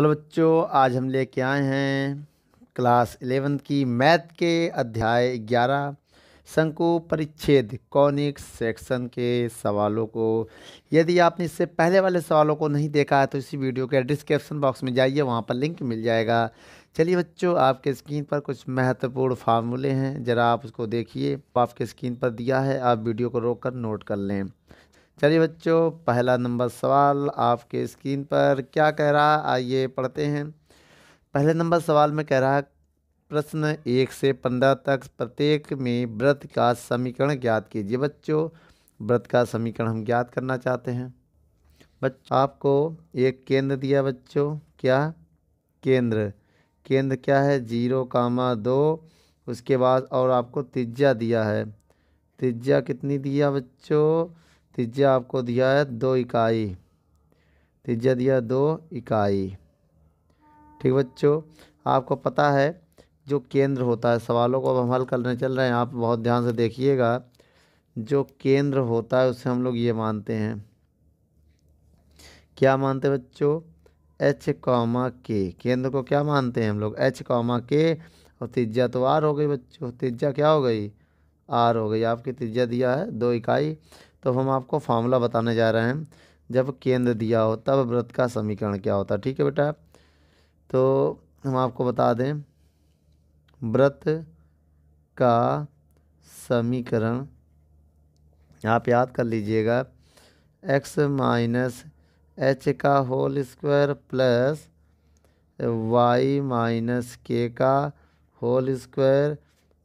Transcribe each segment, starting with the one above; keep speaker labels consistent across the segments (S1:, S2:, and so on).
S1: Hello बच्चों, आज हम लेके आए हैं क्लास इलेवेंथ की मैथ के अध्याय ग्यारह शंकु परिच्छेद, कौनिक सेक्शन के सवालों को। यदि आपने इससे पहले वाले सवालों को नहीं देखा है तो इसी वीडियो के डिस्क्रिप्शन बॉक्स में जाइए, वहाँ पर लिंक मिल जाएगा। चलिए बच्चों, आपके स्क्रीन पर कुछ महत्वपूर्ण फार्मूले हैं, ज़रा आप उसको देखिए। आपके स्क्रीन पर दिया है, आप वीडियो को रोक कर नोट कर लें। चलिए बच्चों, पहला नंबर सवाल आपके स्क्रीन पर क्या कह रहा? आइए पढ़ते हैं। पहले नंबर सवाल में कह रहा प्रश्न एक से पंद्रह तक प्रत्येक में व्रत का समीकरण ज्ञात कीजिए। बच्चों, व्रत का समीकरण हम ज्ञात करना चाहते हैं। बच्चों, आपको एक केंद्र दिया बच्चों, क्या? केंद्र। केंद्र क्या है? ज़ीरो कामा दो। उसके बाद और आपको तिज्या दिया है। तिज्या कितनी दिया बच्चों? त्रिज्या आपको दिया है दो इकाई। त्रिज्या दिया दो इकाई। ठीक बच्चों, आपको पता है जो केंद्र होता है, सवालों को अब हम हल करने चल रहे हैं, आप बहुत ध्यान से देखिएगा, जो केंद्र होता है उसे हम लोग ये मानते हैं। क्या मानते हैं बच्चों? एच कॉमा के केंद्र को क्या मानते हैं हम लोग? एच कॉमा के और त्रिज्या तो आर हो गई बच्चों त्रिज्या क्या हो गई? आर हो गई, आपकी त्रिज्या दिया है दो इकाई। तो हम आपको फार्मूला बताने जा रहे हैं। जब केंद्र दिया हो, तब व्रत का समीकरण क्या होता है? ठीक है बेटा? तो हम आपको बता दें, व्रत का समीकरण, आप याद कर लीजिएगा एक्स माइनस एच का whole square plus Y minus K का होल स्क्वायर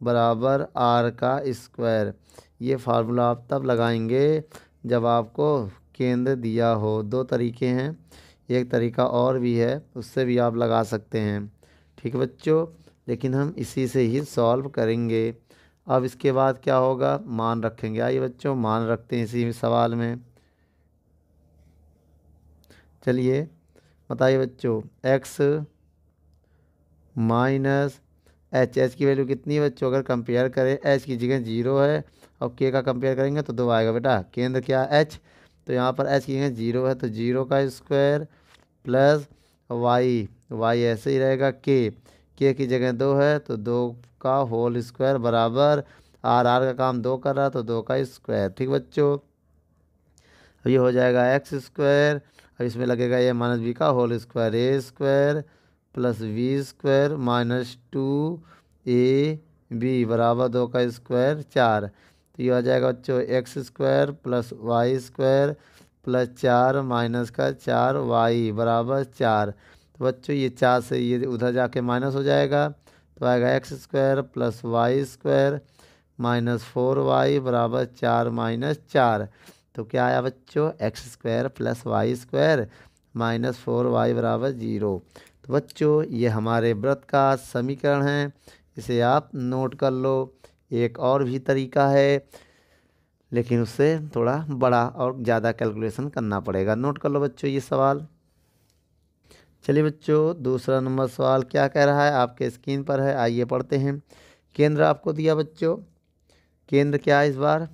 S1: बराबर आर का स्क्वायर ये फार्मूला आप तब लगाएँगे जब आपको केंद्र दिया हो। दो तरीके हैं। एक तरीका और भी है, उससे भी आप लगा सकते हैं। ठीक बच्चों, लेकिन हम इसी से ही सॉल्व करेंगे। अब इसके बाद क्या होगा? मान रखेंगे। आइए बच्चों, मान रखते हैं इसी सवाल में। चलिए, बताइए बच्चों एक्स माइनस एच एच की वैल्यू कितनी है बच्चों? अगर कंपेयर करें एच की जगह ज़ीरो है और के का कंपेयर करेंगे तो दो आएगा बेटा। केंद्र क्या एच तो यहाँ पर एच की जगह ज़ीरो है तो ज़ीरो का स्क्वायर प्लस वाई वाई ऐसे ही रहेगा के के की जगह दो है तो दो का होल स्क्वायर बराबर आर आर का काम दो कर रहा तो दो का स्क्वायर ठीक बच्चों? अब ये हो जाएगा एक्स स्क्वायर अब इसमें लगेगा ये माइनस बी का whole square A square plus V square minus two A B बराबर दो का स्क्वायर चार। तो ये आ जाएगा बच्चों X square plus Y square plus चार माइनस का चार वाई बराबर चार। तो बच्चों ये चार से ये उधर जाके माइनस हो जाएगा। तो आएगा X square plus Y square minus four Y बराबर चार माइनस चार। तो क्या आया बच्चों? X square plus Y square minus four Y बराबर ज़ीरो। तो बच्चों, ये हमारे व्रत का समीकरण है। इसे आप नोट कर लो। एक और भी तरीका है, लेकिन उससे थोड़ा बड़ा और ज़्यादा कैलकुलेशन करना पड़ेगा। नोट कर लो बच्चों, ये सवाल। चलिए बच्चों, दूसरा नंबर सवाल क्या कह रहा है? आपके स्क्रीन पर है, आइए पढ़ते हैं। केंद्र आपको दिया बच्चों। केंद्र क्या है इस बार?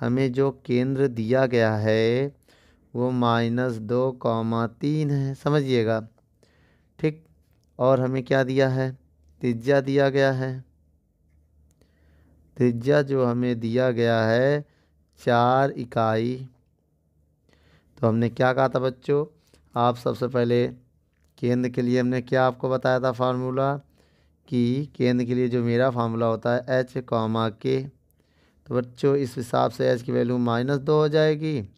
S1: हमें जो केंद्र दिया गया है, वो माइनस दो कॉमा तीन है। समझिएगा। ठीक? और हमें क्या दिया है? त्रिज्या दिया गया है। त्रिज्या जो हमें दिया गया है, चार इकाई। तो हमने क्या कहा था बच्चों? आप सबसे पहले केंद्र के लिए हमने क्या आपको बताया था फार्मूला? कि केंद्र के लिए जो मेरा फार्मूला होता है एच कॉमा के तो बच्चों, इस हिसाब से एच की वैल्यू माइनस दो हो जाएगी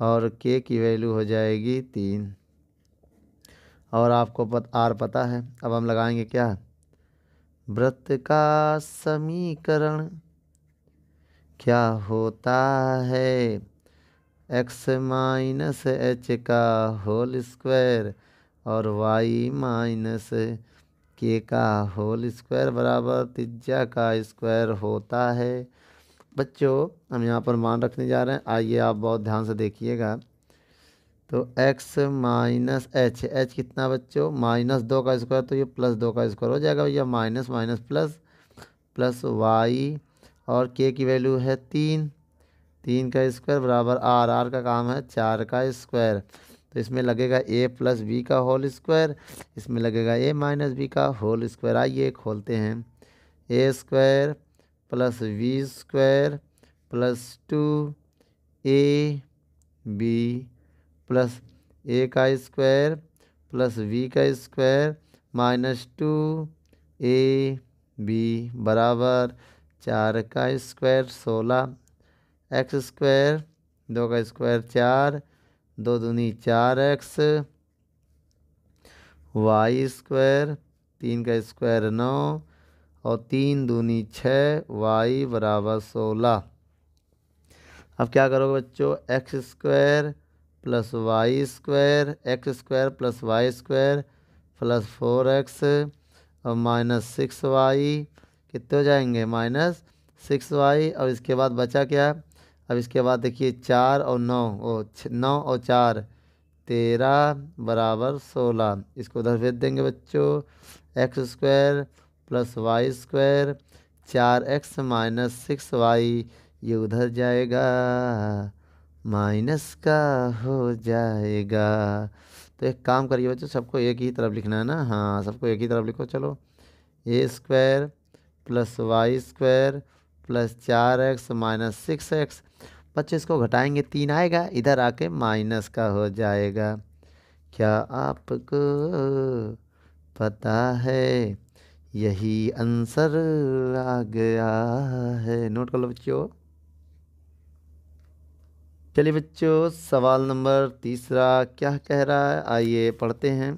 S1: और के की वैल्यू हो जाएगी तीन। और आपको पत, आर पता है। अब हम लगाएँगे क्या? व्रत का समीकरण। क्या होता है? एक्स माइनस एच का होल स्क्वायर और वाई माइनस के का होल स्क्वायर बराबर त्रिज्या का स्क्वायर होता है। बच्चों, हम यहाँ पर मान रखने जा रहे हैं। आइए आप बहुत ध्यान से देखिएगा। तो x माइनस एच एच कितना बच्चों? माइनस दो का स्क्वायर तो ये प्लस दो का स्क्वायर हो जाएगा भैया, minus minus plus plus Y और के की वैल्यू है तीन। तीन का स्क्वायर बराबर आर आर का काम है चार का स्क्वायर तो इसमें लगेगा ए प्लस बी का होल स्क्वायर इसमें लगेगा ए माइनस बी का होल स्क्वायर आइए खोलते हैं। A square plus V square plus two A B plus A का स्क्वायर प्लस वी का square minus two A B बराबर चार का स्क्वायर सोलह एक्स स्क्वायर दो का स्क्वायर चार, दो दूनी चार एक्स वाई स्क्वायर तीन का स्क्वायर नौ और तीन दूनी छः वाई बराबर सोलह। अब क्या करोगे बच्चों? X square plus Y square, X square plus Y square plus four X, और माइनस सिक्स वाई। कितने हो जाएँगे? Minus six Y. और इसके बाद बचा क्या? अब इसके बाद देखिए चार और नौ ओ नौ और चार। तेरह बराबर सोलह। इसको उधर भेज देंगे बच्चों। X square plus Y square चार एक्स माइनस सिक्स वाई। ये उधर जाएगा। माइनस का हो जाएगा। तो एक काम करिए बच्चों, सबको एक ही तरफ़ लिखना है ना? हाँ सबको एक ही तरफ़ लिखो, चलो। A square plus Y square plus चार एक्स माइनस सिक्स एक्स। बच्चे, इसको घटाएँगे, तीन आएगा, इधर आके माइनस का हो जाएगा। क्या आपको पता है, यही आंसर आ गया है? नोट कर लो बच्चों। चलिए बच्चों, सवाल नंबर तीसरा क्या कह रहा है? आइए पढ़ते हैं।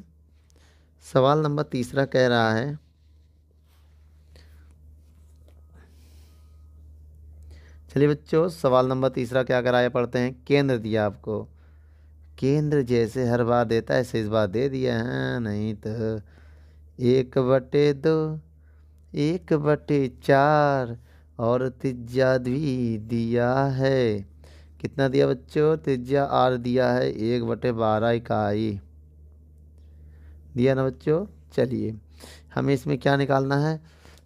S1: सवाल नंबर तीसरा कह रहा है, चलिए बच्चों, सवाल नंबर तीसरा क्या कराया पढ़ते हैं। केंद्र दिया आपको। केंद्र जैसे हर बार देता है, ऐसे इस बार दे दिया है। नहीं तो एक बटे दो, एक बटे चार और तिज्जा भी दिया है। कितना दिया बच्चों? तिज्जा आर दिया है एक बटे बारह इकाई। दिया ना बच्चों? चलिए, हमें इसमें क्या निकालना है?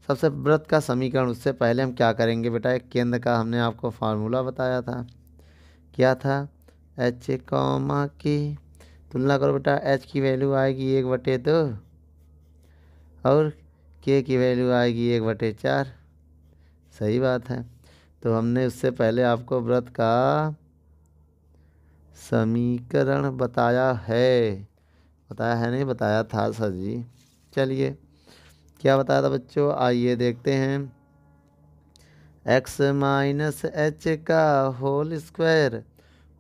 S1: सबसे व्रत का समीकरण, उससे पहले हम क्या करेंगे बेटा? एक केंद्र का हमने आपको फार्मूला बताया था। क्या था? एच ए कॉमा की तुलना करो बेटा एच की वैल्यू आएगी एक बटे दो और के की वैल्यू आएगी एक बटे चार। सही बात है। तो हमने उससे पहले आपको व्रत का समीकरण बताया है। बताया है नहीं, बताया था सर जी। चलिए, क्या बताया था बच्चों? आइए देखते हैं। एक्स माइनस एच का whole square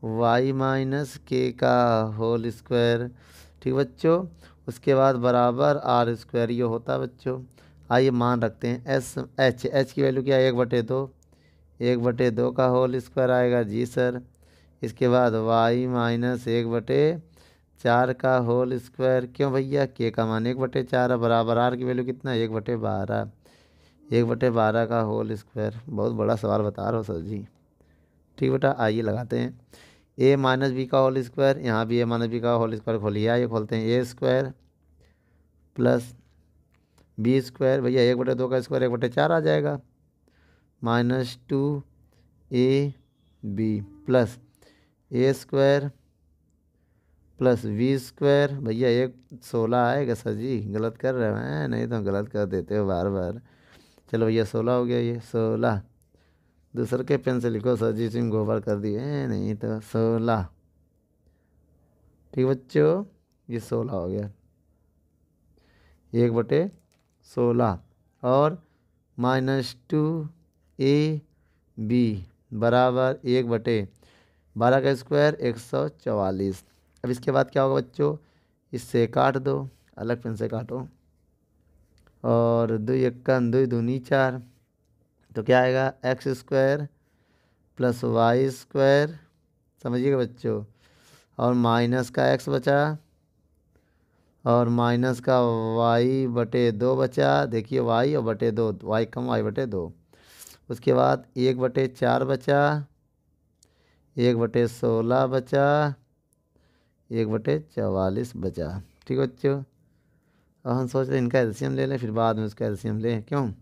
S1: Y minus K का होल स्क्वायर ठीक बच्चों? उसके बाद बराबर आर स्क्वायर ये होता है बच्चों। आइए मान रखते हैं। एस एच एच की वैल्यू क्या है? एक बटे दो। एक बटे दो का होल स्क्वायर आएगा जी सर। इसके बाद वाई माइनस एक बटे चार का होल स्क्वायर, क्यों भैया? के का मान एक बटे चार बराबर आर की वैल्यू कितना एक बटे बारह। एक बटे बारह का होल स्क्वायर, बहुत बड़ा सवाल बता रहा हो सर जी। ठीक बेटा, आइए लगाते हैं। ए माइनस बी का होल स्क्वायर, यहाँ भी ए माइनस बी का होल स्क्वायर खोलिए, आइए खोलते हैं। A square plus B square भैया एक बटे दो का स्क्वायर एक बटे चार आ जाएगा। Minus two A B plus A square plus V square. भैया एक सोलह आएगा सर जी, गलत कर रहे हैं नहीं तो गलत कर देते हो बार बार। चलो भैया, सोलह हो गया ये, सोलह। दूसरे के पेन से लिखो, सर जी सिंह गोबर कर दिए नहीं तो सोलह। ठीक बच्चों, ये सोलह हो गया। एक बटे सोलह, और माइनस टू ए, बी, बराबर एक बटे बारह का स्क्वायर एक सौ चवालीस। अब इसके बाद क्या होगा बच्चों? इससे काट दो, अलग पेन से काटो। और दो इक्का दो दूनी चार तो क्या आएगा? X square plus Y square, समझिएगा बच्चों? और माइनस का एक्स बचा, और माइनस का वाई बटे दो बचा, देखिए वाई और बटे दो, वाई कम, वाई बटे दो। उसके बाद एक बटे चार बचा, एक बटे सोलह बचा, एक बटे चवालीस बचा। ठीक है बच्चों? अब हम सोच रहे हैं इनका एल्शियम ले लें, फिर बाद में उसका एल्शियम लें। क्यों?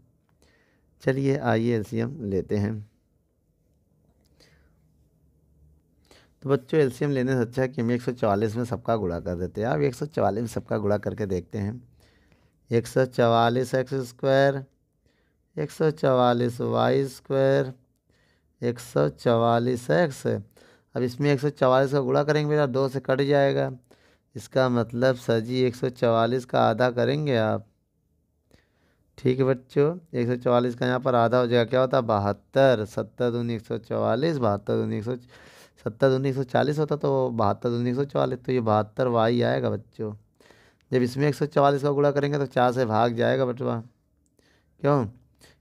S1: चलिए आइए एल्शियम लेते हैं। तो बच्चों एलसीएम लेने से अच्छा है कि हम एक सौ चवालीस में सबका गुणा कर देते हैं। अब एक सौ चवालीस में सबका गुणा करके देखते हैं। एक सौ चवालीस एक्स स्क्वायर एक सौ चवालीस वाई स्क्वायर, एक सौ चवालीस एक्स। अब इसमें एक सौ चवालीस का गुणा करेंगे मेरा दो से कट जाएगा। इसका मतलब सर जी, एक सौ चवालीस का आधा करेंगे आप। ठीक है बच्चों, एक सौ चवालीस का यहाँ पर आधा हो जाएगा, क्या होता? है बहत्तर। सत्तर दूनी एक सौ चवालीस, बहत्तर दूनी एक सौ, सत्तर दूनी एक सौ चालीस होता तो बहत्तर दूनी एक सौ चवालीस तो ये बहत्तर वाई आएगा बच्चों। जब इसमें एक सौ चवालीस का गुणा करेंगे तो चार से भाग जाएगा बटवा क्यों?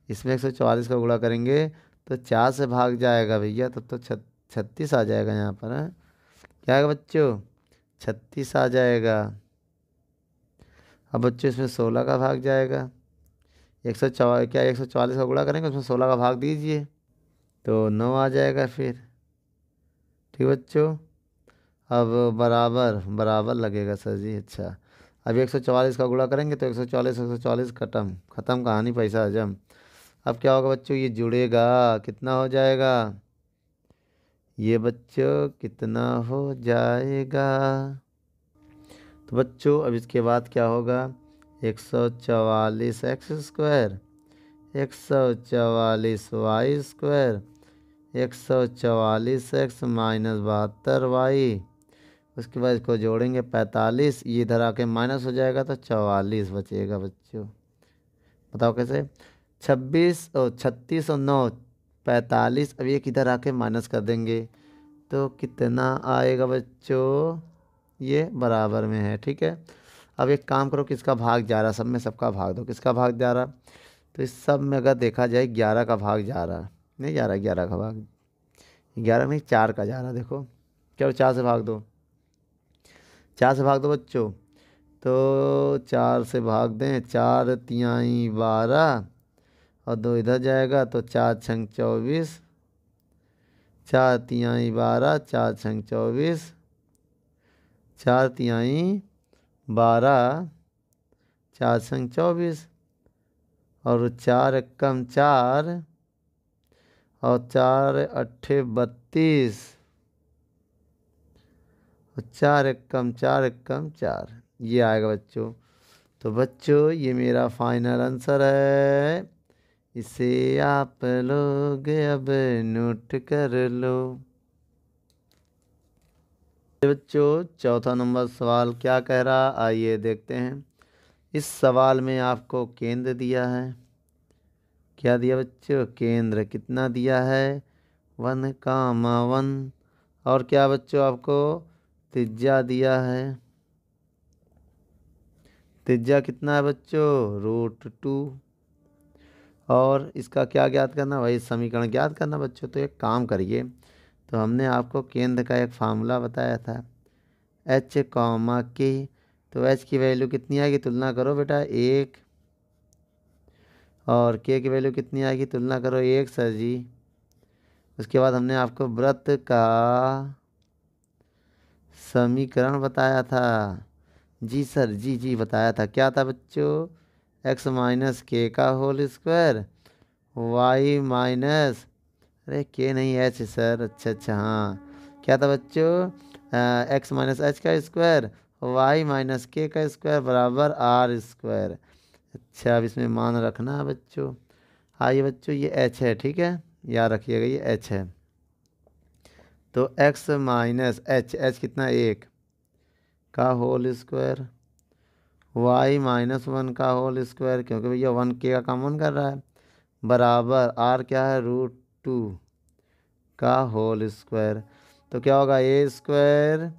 S1: इसमें एक सौ चवालीस का गुणा करेंगे तो चार से भाग जाएगा भैया, तब तो छत्तीस आ जाएगा यहाँ पर, है? क्या आएगा बच्चों? छत्तीस आ जाएगा। अब बच्चों, इसमें सोलह का भाग जाएगा। एक सौ चवा, क्या एक सौ चवालीस का गुणा करेंगे, उसमें सोलह का भाग दीजिए तो नौ आ जाएगा फिर। ठीक बच्चों? अब बराबर बराबर लगेगा सर जी अच्छा। अब एक सौ चवालीस का गुणा करेंगे तो एक सौ चालीस एक सौ चालीस खत्म। ख़त्म कहानी, पैसा हजम। अब क्या होगा बच्चों? ये जुड़ेगा। कितना हो जाएगा? ये बच्चों, कितना हो जाएगा? तो बच्चों, अब इसके बाद क्या होगा? एक सौ चवालीस एक्स स्क्वायर, एक सौ चवालीस वाई स्क्वायर, एक सौ चवालीस एक्स माइनस बहत्तर वाई। उसके बाद इसको जोड़ेंगे पैंतालीस, ये इधर आके माइनस हो जाएगा तो चवालीस बचेगा बच्चों। बताओ कैसे? छब्बीस और छत्तीस और नौ, पैंतालीस, अब ये किधर आके माइनस कर देंगे? तो कितना आएगा बच्चों? ये बराबर में है, ठीक है? अब एक काम करो, किसका भाग जा रहा? सब में सबका भाग दो। किसका भाग जा रहा? तो इस सब में अगर देखा जाए, ग्यारह का भाग जा रहा। नहीं जा रहा ग्यारह का भाग। ग्यारह में चार का जा रहा, देखो। चलो चार से भाग दो। चार से भाग दो बच्चों। तो चार से भाग दें, चार तिहाई बारह। और दो इधर जाएगा तो चार छंग चौबीस, चार तिहाई बारह, चार छंग चौबीस, चार तिहाई बारह, चार छंग चौबीस और चार कम चार और चार अट्ठे बत्तीस चार एक कम चार कम चार। ये आएगा बच्चों। तो बच्चों, ये मेरा फाइनल आंसर है। इसे आप लोग अब नोट कर लो। बच्चों, चौथा नंबर सवाल क्या कह रहा? आइए देखते हैं। इस सवाल में आपको केंद्र दिया है। क्या दिया बच्चों? केंद्र कितना दिया है? One comma one. और क्या बच्चों आपको त्रिज्या दिया है? त्रिज्या कितना है बच्चों? Root two. और इसका क्या ज्ञात करना वही समीकरण ज्ञात करना बच्चों। तो एक काम करिए तो हमने आपको केंद्र का एक फार्मूला बताया था। एच कॉमा के तो एच की वैल्यू कितनी आएगी? तुलना करो बेटा, एक। और के की वैल्यू कितनी आएगी? तुलना करो, एक सर जी। उसके बाद हमने आपको व्रत का समीकरण बताया था। जी सर, जी जी, बताया था। क्या था बच्चों? एक्स माइनस के का होल स्क्वायर वाई माइनस अरे के नहीं एच सर अच्छा अच्छा हाँ। क्या था बच्चों? एक्स माइनस एच का स्क्वायर वाई माइनस के का स्क्वायर बराबर आर स्क्वायर अच्छा अब इसमें मान रखना है बच्चों। आइए बच्चों, ये एच है, ठीक है? याद रखिएगा, ये एच है। तो एक्स माइनस एच एच कितना एक का whole square y minus one का होल स्क्वायर, क्योंकि भैया वन के का काम वन कर रहा है। बराबर आर क्या है? रूट टू का होल स्क्वायर। तो क्या होगा? A square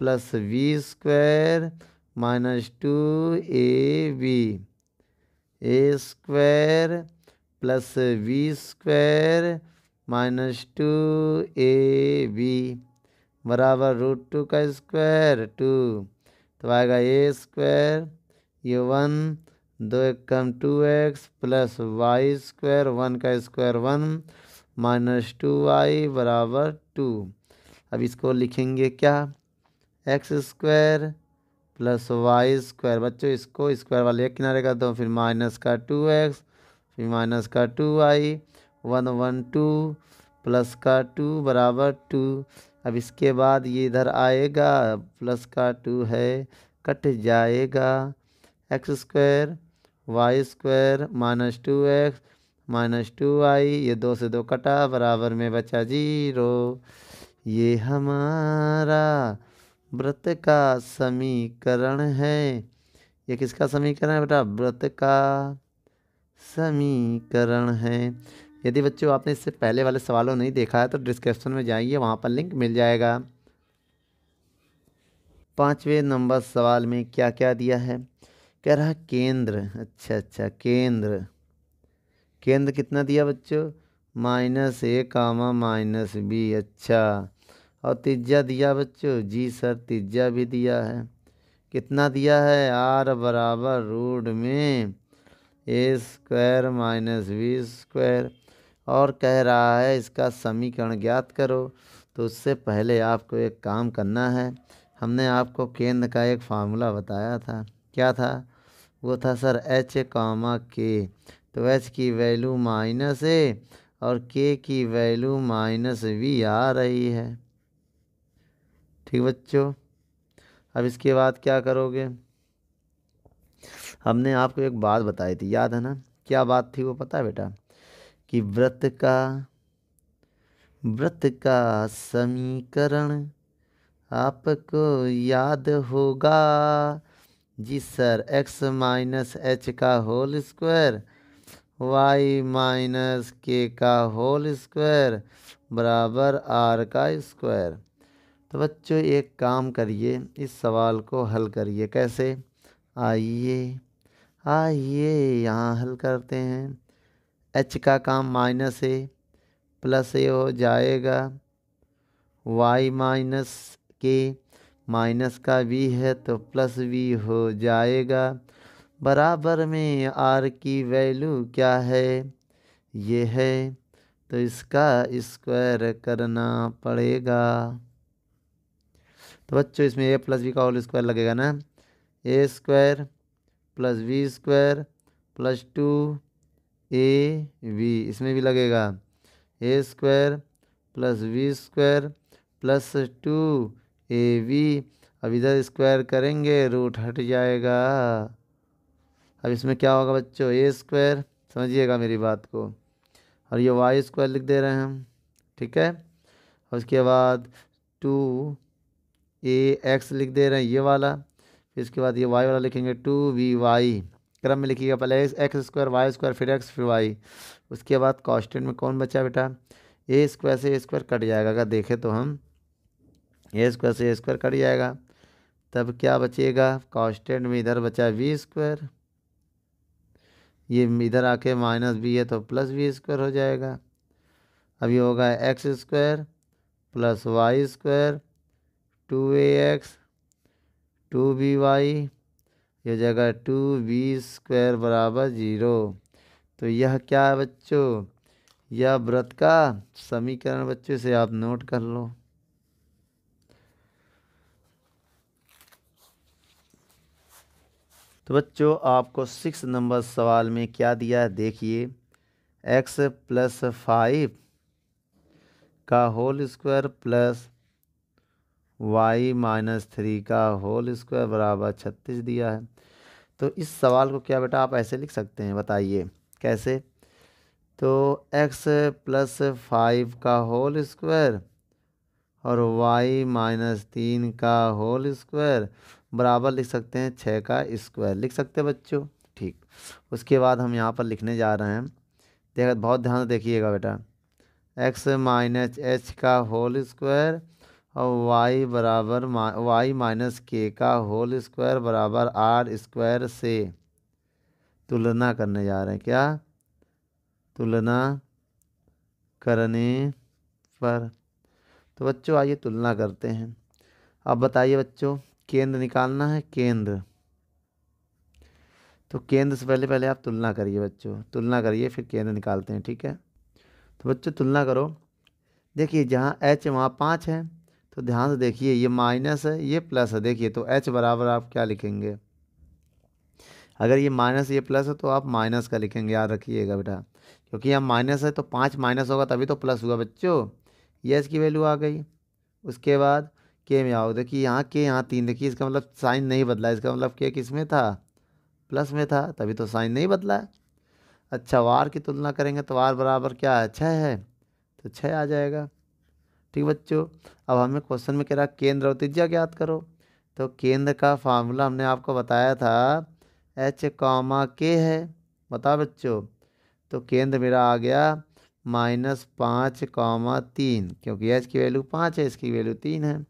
S1: plus V square minus two A B A square plus V square minus two A B बराबर रूट टू का स्क्वायर टू तो आएगा ए स्क्वायर ये वन दो एक कम two X plus Y square one का square one minus two Y बराबर two अब इसको लिखेंगे क्या? X square plus Y square बच्चों, इसको स्क्वायर वाले एक किनारे का दो, फिर माइनस का टू एक्स फिर माइनस का two Y one one two plus का टू बराबर टू अब इसके बाद ये इधर आएगा प्लस का टू है, कट जाएगा। X square, Y square, minus two X, minus two I, ये दो से दो कटा, बराबर में बचा ज़ीरो। ये हमारा व्रत का समीकरण है। ये किसका समीकरण है बेटा? व्रत का समीकरण है। यदि बच्चों, आपने इससे पहले वाले सवालों नहीं देखा है तो डिस्क्रिप्शन में जाइए, वहाँ पर लिंक मिल जाएगा। पाँचवें नंबर सवाल में क्या क्या दिया है? कह रहा केंद्र। अच्छा अच्छा केंद्र। केंद्र कितना दिया बच्चों? Minus A comma minus B. अच्छा। और तीजा दिया बच्चों? जी सर तीजा भी दिया है। कितना दिया है? आर बराबर रूट में A square minus B square. और कह रहा है, इसका समीकरण ज्ञात करो। तो उससे पहले आपको एक काम करना है। हमने आपको केंद्र का एक फार्मूला बताया था। क्या था? वो था सर एच कामा के तो एच की वैल्यू माइनस ए और के की वैल्यू माइनस वी आ रही है। ठीक बच्चों, अब इसके बाद क्या करोगे? हमने आपको एक बात बताई थी, याद है ना? क्या बात थी वो पता है बेटा? कि व्रत का व्रत का समीकरण आपको याद होगा। जी सर, एक्स माइनस एच का whole square, Y minus K का होल स्क्वायर बराबर आर का स्क्वायर। तो बच्चों, एक काम करिए, इस सवाल को हल करिए। कैसे? आइए आइए, यहाँ हल करते हैं। एच का काम माइनस ए प्लस ए हो जाएगा। वाई माइनस के माइनस का वी है तो प्लस वी हो जाएगा। बराबर में आर की वैल्यू क्या है? ये है तो इसका स्क्वायर करना पड़ेगा। तो बच्चों, इसमें ए प्लस बी का होल स्क्वायर लगेगा ना। A square plus V square plus two A V इसमें भी लगेगा। A square plus V square plus two A V अब इधर स्क्वायर करेंगे रूट हट जाएगा। अब इसमें क्या होगा बच्चों? ए स्क्वायर समझिएगा मेरी बात को। और ये वाई स्क्वायर लिख दे रहे हैं हम, ठीक है? और उसके बाद टू ए एक्स लिख दे रहे हैं ये वाला। फिर इसके बाद ये वाई वाला लिखेंगे टू वी वाई क्रम में लिखिएगा, पहले एक्स स्क्वायर वाई स्क्वायर फिर एक्स फिर वाई उसके बाद कॉस्टेंट में कौन बचा बेटा? ए स्क्वायर से ए स्क्वायर कट जाएगा। अगर देखें तो हम ए स्क्वायर से ए स्क्वायर कट जाएगा, तब क्या बचेगा? कॉस्टेंट में इधर बचा वी स्क्वायर ये इधर आके माइनस बी है तो प्लस वी स्क्वायर हो जाएगा। अब ये होगा X square plus Y square two A X two B Y ये जगह टू बी स्क्वायर बराबर ज़ीरो। तो यह क्या है बच्चों? यह व्रत का समीकरण बच्चों से आप नोट कर लो। तो बच्चों, आपको सिक्स नंबर सवाल में क्या दिया है? देखिए, एक्स प्लस फाइव का whole square plus Y minus three का होल स्क्वायर बराबर छत्तीस दिया है। तो इस सवाल को क्या बेटा आप ऐसे लिख सकते हैं? बताइए। कैसे? तो x प्लस फाइव का होल स्क्वायर और y माइनस तीन का होल स्क्वायर बराबर लिख सकते हैं छः का स्क्वायर लिख सकते हैं बच्चों? ठीक। उसके बाद हम यहाँ पर लिखने जा रहे हैं। देख, बहुत ध्यान से देखिएगा बेटा। x माइनस एच का होल स्क्वायर और y बराबर वाई माइनस के का होल स्क्वायर बराबर आर स्क्वायर से तुलना करने जा रहे हैं क्या? तुलना करने पर। तो बच्चों, आइए तुलना करते हैं। अब बताइए बच्चों, केंद्र निकालना है? केंद्र। तो केंद्र से पहले पहले आप तुलना करिए बच्चों। तुलना करिए, फिर केंद्र निकालते हैं, ठीक है? तो बच्चों, तुलना करो। देखिए, जहाँ एच वहाँ पाँच है। तो ध्यान से देखिए, ये माइनस है, ये प्लस है। देखिए तो एच बराबर आप क्या लिखेंगे? अगर ये माइनस, ये प्लस है तो आप माइनस का लिखेंगे। याद रखिएगा बेटा, क्योंकि यहाँ माइनस है तो पाँच माइनस होगा, तभी तो प्लस हुआ बच्चों। ये एच की वैल्यू आ गई। उसके बाद के में आओ। देखिए, यहाँ के यहाँ तीन। देखिए, इसका मतलब साइन नहीं बदला। इसका मतलब के किसमें था? प्लस में था, तभी तो साइन नहीं बदला। अच्छा वार की तुलना करेंगे तो वार बराबर क्या है? छः है। तो छः आ जाएगा। ठीक बच्चों अब हमें क्वेश्चन में कह रहा केंद्र और त्रिज्या ज्ञात करो। तो केंद्र का फार्मूला हमने आपको बताया था एच कॉमा के है। बताओ बच्चों। तो केंद्र मेरा आ गया माइनस पाँच कॉमा तीन, क्योंकि एच की वैल्यू पाँच है, इसकी वैल्यू तीन है।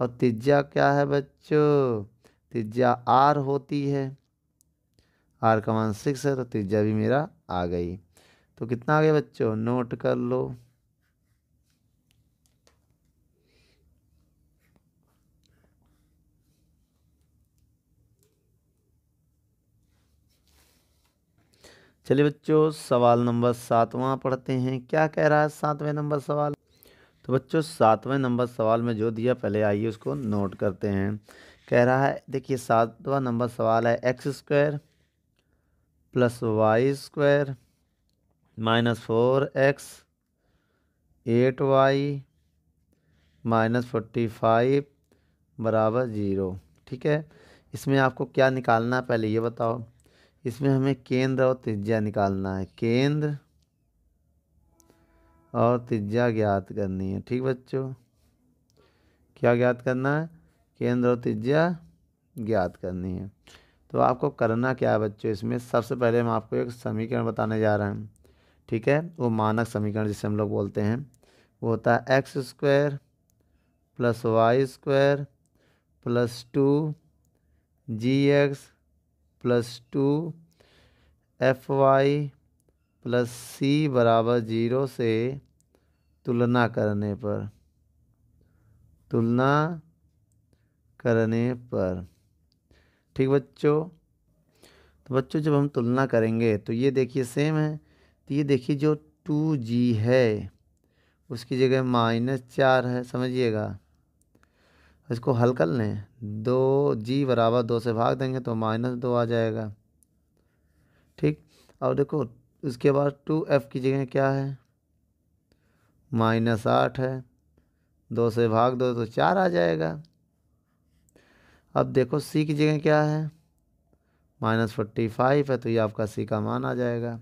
S1: और त्रिज्या क्या है बच्चों? त्रिज्या आर होती है। आर का मान सिक्स है तो त्रिज्या भी मेरा आ गई। तो कितना आ गया बच्चों? नोट कर लो। चलिए बच्चों, सवाल नंबर सातवां पढ़ते हैं। क्या कह रहा है सातवें नंबर सवाल? तो बच्चों, सातवें नंबर सवाल में जो दिया, पहले आइए उसको नोट करते हैं। कह रहा है, देखिए, सातवां नंबर सवाल है X square plus Y square minus four X eight Y minus forty five बराबर ज़ीरो ठीक है? इसमें आपको क्या निकालना है, पहले ये बताओ। इसमें हमें केंद्र और त्रिज्या निकालना है। केंद्र और त्रिज्या ज्ञात करनी है। ठीक बच्चों? क्या ज्ञात करना है? केंद्र और त्रिज्या ज्ञात करनी है। तो आपको करना क्या है बच्चों इसमें? सबसे पहले हम आपको एक समीकरण बताने जा रहे हैं। ठीक है? वो मानक समीकरण जिसे हम लोग बोलते हैं। वो होता है X square plus Y square plus two G X plus two, F Y plus C बराबर ज़ीरो से तुलना करने पर, तुलना करने पर। ठीक बच्चों? तो बच्चों, जब हम तुलना करेंगे तो ये देखिए सेम है तो ये देखिए जो टू जी है, उसकी जगह माइनस चार है, समझिएगा? इसको हल कर लें। दो जी बराबर दो से भाग देंगे तो माइनस दो आ जाएगा। ठीक? और देखो उसके बाद टू एफ़ की जगह क्या है? माइनस आठ है। दो से भाग दो तो चार आ जाएगा। अब देखो, सी की जगह क्या है? माइनस फोर्टी फाइव है तो ये आपका सी का मान आ जाएगा।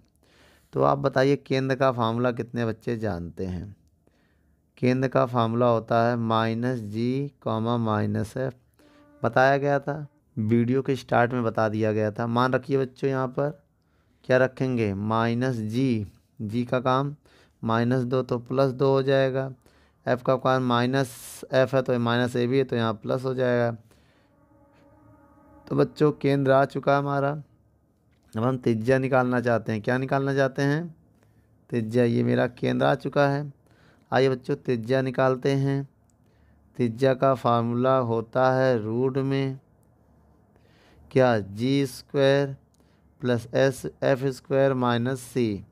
S1: तो आप बताइए, केंद्र का फार्मूला कितने बच्चे जानते हैं? केंद्र का फार्मूला होता है minus G comma minus F. बताया गया था, वीडियो के स्टार्ट में बता दिया गया था। मान रखिए बच्चों यहाँ पर, क्या रखेंगे? माइनस जी जी का काम माइनस दो तो प्लस दो हो जाएगा। एफ़ का काम माइनस एफ़ है तो माइनस ए भी है तो यहाँ प्लस हो जाएगा। तो बच्चों, केंद्र आ चुका है हमारा। अब हम त्रिज्या निकालना चाहते हैं। क्या निकालना चाहते हैं? त्रिज्या, ये मेरा केंद्र आ चुका है। आइए बच्चों त्रिज्या निकालते हैं। त्रिज्या का फार्मूला होता है रूट में क्या? G square plus S, F square minus C.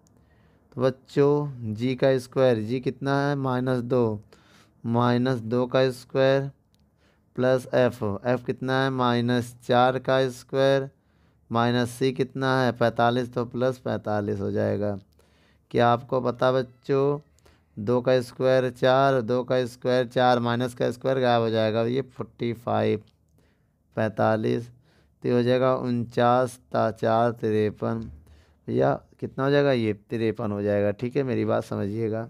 S1: तो बच्चों, जी का स्क्वायर, जी कितना है? माइनस दो। माइनस दो का स्क्वायर प्लस एफ़। एफ़ कितना है? माइनस चार का स्क्वायर माइनस सी कितना है? पैंतालीस तो प्लस पैंतालीस हो जाएगा। क्या आपको पता बच्चों दो का स्क्वायर चार, दो का स्क्वायर चार, माइनस का स्क्वायर गायब हो जाएगा। ये फोर्टी फाइव, पैंतालीस तो हो जाएगा उनचास, ता चार, तिरपन। भैया, कितना हो जाएगा? ये तिरपन हो जाएगा। ठीक है, मेरी बात समझिएगा।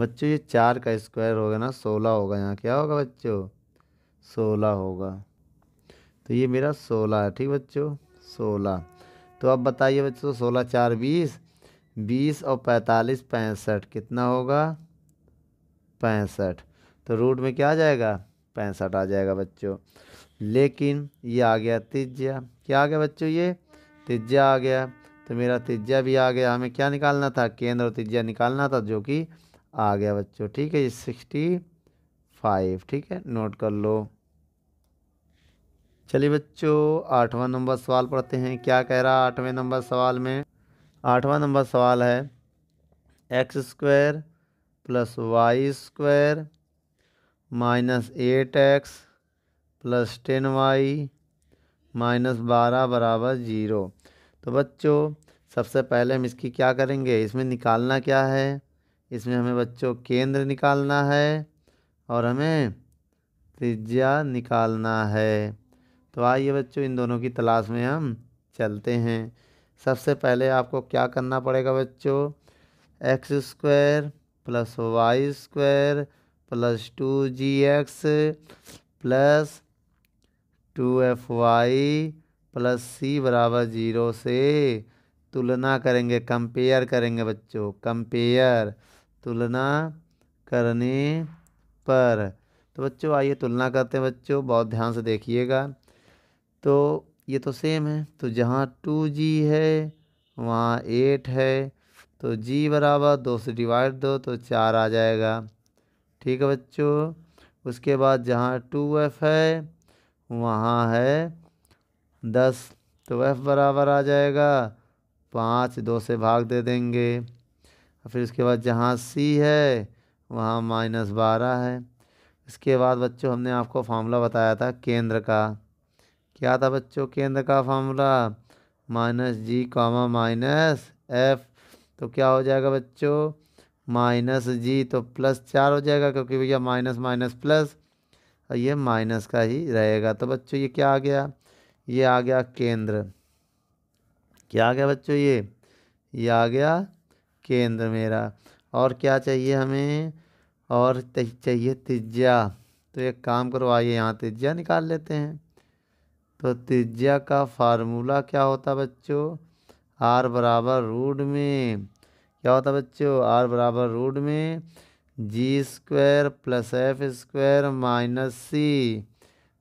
S1: बच्चों, ये चार का स्क्वायर होगा ना, सोलह होगा यहाँ। क्या होगा बच्चों? सोलह होगा। तो ये मेरा सोलह है। ठीक बच्चों? सोलह। तो अब बताइए बच्चों, सोलह चार बीस बीस और पैंतालीस, पैंसठ। कितना होगा? पैंसठ। तो रूट में क्या आ जाएगा? पैंसठ आ जाएगा बच्चों। लेकिन ये आ गया तिज्या क्या आ गया बच्चों ये? तिज्या आ गया। तो मेरा तिज्या भी आ गया। हमें क्या निकालना था? केंद्र और तिज्या निकालना था जो कि आ गया बच्चों। ठीक है, ये सिक्सटी फाइव ठीक है नोट कर लो। चलिए बच्चों, आठवां नंबर सवाल पढ़ते हैं। क्या कह रहा आठवें नंबर सवाल में? आठवां नंबर सवाल है X square plus Y square minus eight X plus ten Y minus बारह बराबर ज़ीरो तो बच्चों, सबसे पहले हम इसकी क्या करेंगे? इसमें निकालना क्या है? इसमें हमें बच्चों केंद्र निकालना है और हमें त्रिज्या निकालना है। तो आइए बच्चों, इन दोनों की तलाश में हम चलते हैं। सबसे पहले आपको क्या करना पड़ेगा बच्चों? X square plus Y square plus two G X plus two F Y plus C बराबर ज़ीरो से तुलना करेंगे कंपेयर करेंगे बच्चों कंपेयर तुलना करने पर। तो बच्चों आइए तुलना करते हैं बच्चों, बहुत ध्यान से देखिएगा। तो ये तो सेम है। तो जहाँ टू जी है, वहाँ एट है। तो जी बराबर दो से डिवाइड दो तो चार आ जाएगा। ठीक है बच्चों? उसके बाद जहाँ टू एफ़ है, वहाँ है दस। तो एफ़ बराबर आ जाएगा। पाँच, दो से भाग दे देंगे। फिर उसके बाद जहाँ सी है, वहाँ माइनस बारह है। इसके बाद बच्चों हमने आपको फार्मूला बताया था केंद्र का। क्या था बच्चों केंद्र का formula? Minus G comma minus F. तो क्या हो जाएगा बच्चों? माइनस जी तो प्लस चार हो जाएगा क्योंकि भैया माइनस माइनस प्लस, और ये माइनस का ही रहेगा। तो बच्चों ये क्या आ गया? ये आ गया केंद्र। क्या आ गया बच्चों ये? ये आ गया केंद्र मेरा। और क्या चाहिए हमें? और चाहिए त्रिज्या। तो एक काम करो, आइए यहाँ त्रिज्या निकाल लेते हैं। तो त्रिज्या का फार्मूला क्या होता बच्चों? आर बराबर रूट में। क्या होता बच्चों? आर बराबर रूट में G square plus F square minus C.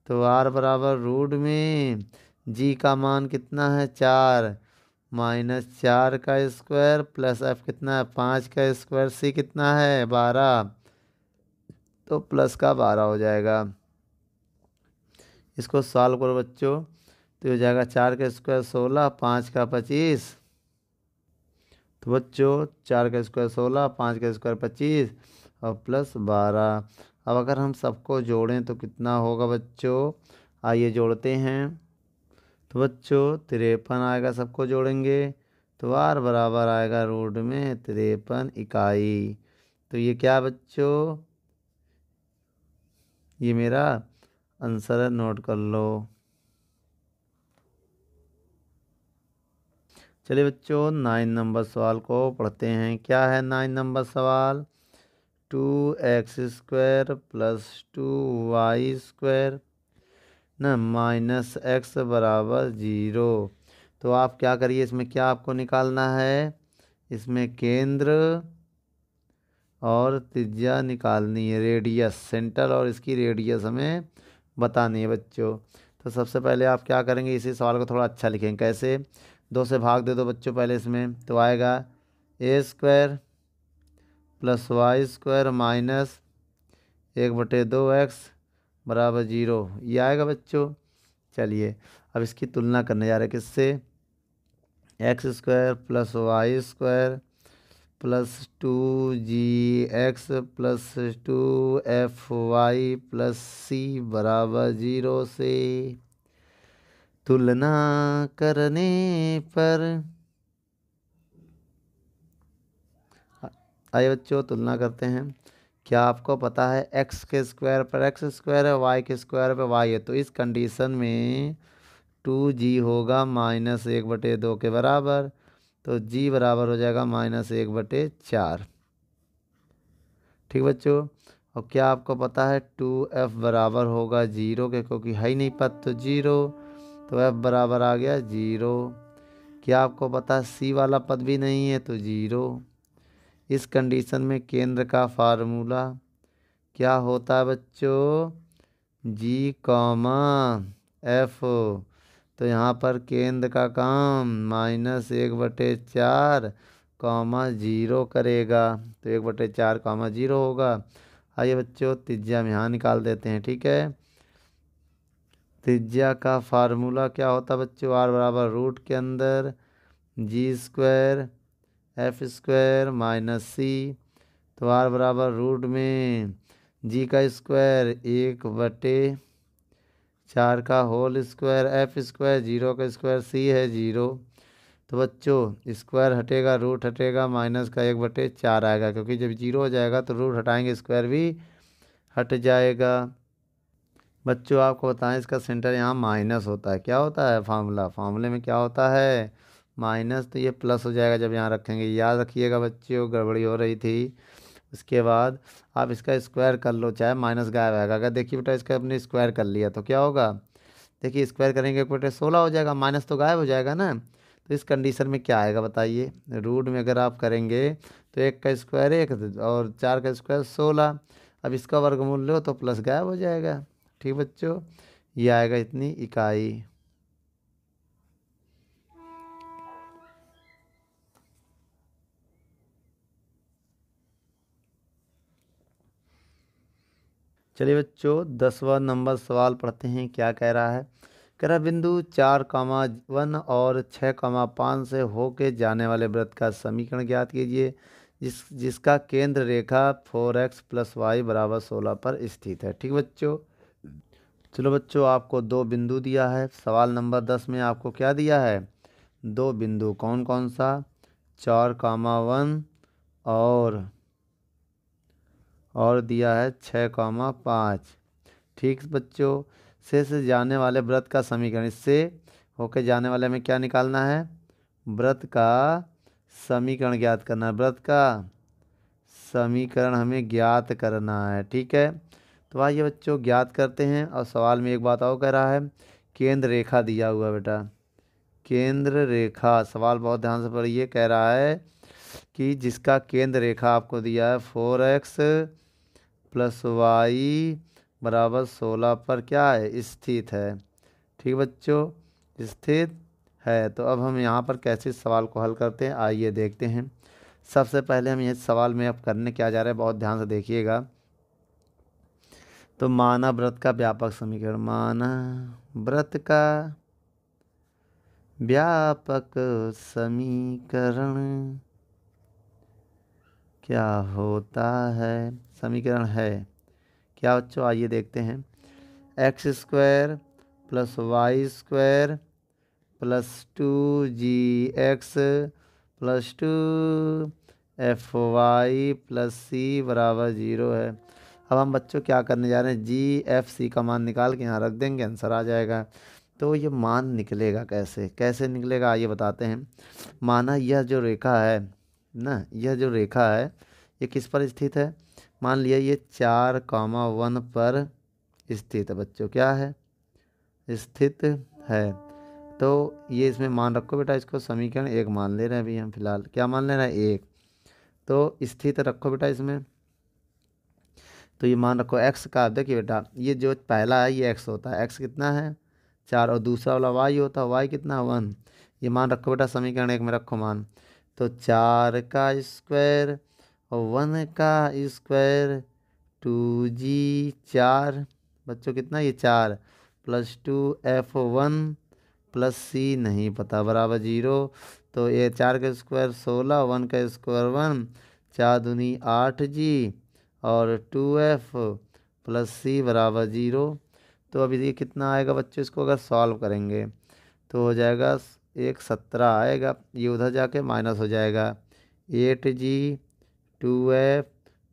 S1: तो आर बराबर रूट में जी का मान कितना है? चार। माइनस चार का स्क्वायर प्लस एफ़ कितना है? पाँच का स्क्वायर सी कितना है? बारह। तो प्लस का बारह हो जाएगा। इसको सॉल्व करो बच्चों तो हो जाएगा चार का स्क्वायर सोलह, पाँच का पच्चीस। तो बच्चों, चार का स्क्वायर सोलह, पाँच का स्क्वायर पच्चीस और प्लस बारह। अब अगर हम सबको जोड़ें तो कितना होगा बच्चों? आइए जोड़ते हैं। तो बच्चों, तिरपन आएगा सबको जोड़ेंगे तो आर बराबर आएगा रूट में तिरपन इकाई। तो ये क्या बच्चों? ये मेरा आंसर है, नोट कर लो। चलिए बच्चों, नाइन नंबर सवाल को पढ़ते हैं। क्या है नाइन नंबर सवाल? Two X square plus two Y square ना, माइनस एक्स बराबर ज़ीरो। तो आप क्या करिए, इसमें क्या आपको निकालना है? इसमें केंद्र और त्रिज्या निकालनी है, रेडियस, सेंटर, और इसकी रेडियस हमें बतानी है बच्चों। तो सबसे पहले आप क्या करेंगे, इसी सवाल को थोड़ा अच्छा लिखेंगे कैसे? दो से भाग दे दो बच्चों पहले इसमें। तो आएगा A square plus Y square minus एक बटे दो एक्स बराबर ज़ीरो। ये आएगा बच्चों। चलिए, अब इसकी तुलना करने जा रहे किससे? X square plus Y square plus two G X plus two F Y plus C बराबर ज़ीरो से। तुलना करने पर आइए बच्चों, तुलना करते हैं। क्या आपको पता है एक्स के स्क्वायर पर एक्स स्क्वायर है, वाई के स्क्वायर पर वाई है? तो इस कंडीशन में टू जी होगा माइनस एक बटे दो के बराबर। तो जी बराबर हो जाएगा माइनस एक बटे चार। ठीक बच्चों, और क्या आपको पता है, टू एफ़ बराबर होगा ज़ीरो के, क्योंकि है ही नहीं पद तो ज़ीरो तो एफ़ बराबर आ गया ज़ीरो। क्या आपको पता है सी वाला पद भी नहीं है तो ज़ीरो। इस कंडीशन में केंद्र का फार्मूला क्या होता है बच्चों? जी कॉमा एफ़ तो यहाँ पर केंद्र का काम माइनस एक बटे चार कॉमा ज़ीरो करेगा। तो एक बटे चार कॉमा ज़ीरो होगा। आइए बच्चों, त्रिज्या में यहाँ निकाल देते हैं, ठीक है? त्रिज्या का फार्मूला क्या होता है बच्चों? आर बराबर रूट के अंदर G square, F square minus C. तो आर बराबर रूट में जी का स्क्वायर एक बटे चार का whole square, F square, zero का स्क्वायर, सी है ज़ीरो। तो बच्चों, स्क्वायर हटेगा, रूट हटेगा, माइनस का एक बटे चार आएगा, क्योंकि जब ज़ीरो हो जाएगा तो रूट हटाएँगे, स्क्वायर भी हट जाएगा। बच्चों, आपको बताएँ, इसका सेंटर यहाँ माइनस होता है। क्या होता है? फार्मूला। फार्मूले में क्या होता है? माइनस तो ये प्लस हो जाएगा जब यहाँ रखेंगे। याद रखिएगा बच्चों, गड़बड़ी हो रही थी। उसके बाद आप इसका स्क्वायर कर लो, चाहे माइनस गायब आएगा अगर देखिए बेटा, इसका अपने स्क्वायर कर लिया तो क्या होगा? देखिए स्क्वायर करेंगे बेटे, सोलह हो जाएगा माइनस तो गायब हो जाएगा ना? तो इस कंडीशन में क्या आएगा बताइए? रूट में अगर आप करेंगे तो एक का स्क्वायर एक, और चार का स्क्वायर सोलह। अब इसका वर्गमूल लो तो प्लस गायब हो जाएगा। ठीक बच्चों? ये आएगा इतनी इकाई। चलिए बच्चों, दसवां नंबर सवाल पढ़ते हैं, क्या कह रहा है? कह रहा बिंदु चार कामा वन और छः कामा पाँच से होके जाने वाले व्रत का समीकरण ज्ञात कीजिए, जिस, जिसका केंद्र रेखा फोर एक्स प्लस वाई बराबर सोलह पर स्थित है। ठीक बच्चों? चलो बच्चों, आपको दो बिंदु दिया है। सवाल नंबर दस में आपको क्या दिया है? दो बिंदु कौन कौन सा? चार कामा वन और और दिया है छः कामा पाँच। ठीक बच्चों, से से जाने वाले व्रत का समीकरण। इससे होके जाने वाले में क्या निकालना है? व्रत का समीकरण ज्ञात करना है। व्रत का समीकरण हमें ज्ञात करना है। ठीक है? तो आइए बच्चों, ज्ञात करते हैं और सवाल में एक बात और कह रहा है। केंद्र रेखा दिया हुआ बेटा। केंद्र रेखा, सवाल बहुत ध्यान से पढ़िए। कह रहा है कि जिसका केंद्र रेखा आपको दिया है फोर एक्स प्लस वाई बराबर सोलह पर क्या है? स्थित है। ठीक बच्चों? स्थित है। तो अब हम यहाँ पर कैसे सवाल को हल करते हैं? आइए देखते हैं। सबसे पहले हम ये सवाल में अब करने क्या जा रहे हैं, बहुत ध्यान से देखिएगा। तो माना व्रत का व्यापक समीकरण माना व्रत का व्यापक समीकरण क्या होता है? समीकरण है। क्या बच्चों, आइए देखते हैं। X square plus y square plus two g x plus two f y plus c बराबर ज़ीरो है। अब हम बच्चों क्या करने जा रहे हैं? जी एफ़ सी का मान निकाल के यहाँ रख देंगे आंसर आ जाएगा। तो ये मान निकलेगा कैसे? कैसे निकलेगा? आइए बताते हैं। माना यह जो रेखा है, ना, यह जो रेखा है, ये किस पर स्थित है? मान लिया ये चार कामा वन पर स्थित बच्चों, क्या है? स्थित है। तो ये इसमें मान रखो बेटा, इसको समीकरण एक मान ले रहे हैं अभी हम फ़िलहाल। क्या मान ले रहे हैं? एक। तो स्थित रखो बेटा इसमें। तो ये मान रखो एक्स का। देखिए बेटा, ये जो पहला है, ये एक्स होता है। एक्स कितना है? चार। और दूसरा वाला वाई होता है। वाई कितना? वन। ये मान रखो बेटा, समीकरण एक में रखो मान। तो चार का स्क्वायर वन का स्क्वायर टू जी चार, बच्चों कितना? ये चार। Plus two f one, plus c नहीं पता, बराबर ज़ीरो। तो ये चार का स्क्वायर सोलह, वन का स्क्वायर वन, चार दूनी आठ जी। और टू एफ़ प्लस सी बराबर ज़ीरो। तो अभी ये कितना आएगा बच्चों, इसको अगर सॉल्व करेंगे तो हो जाएगा एक सत्रह आएगा। ये उधर जाके माइनस हो जाएगा। Eight g two f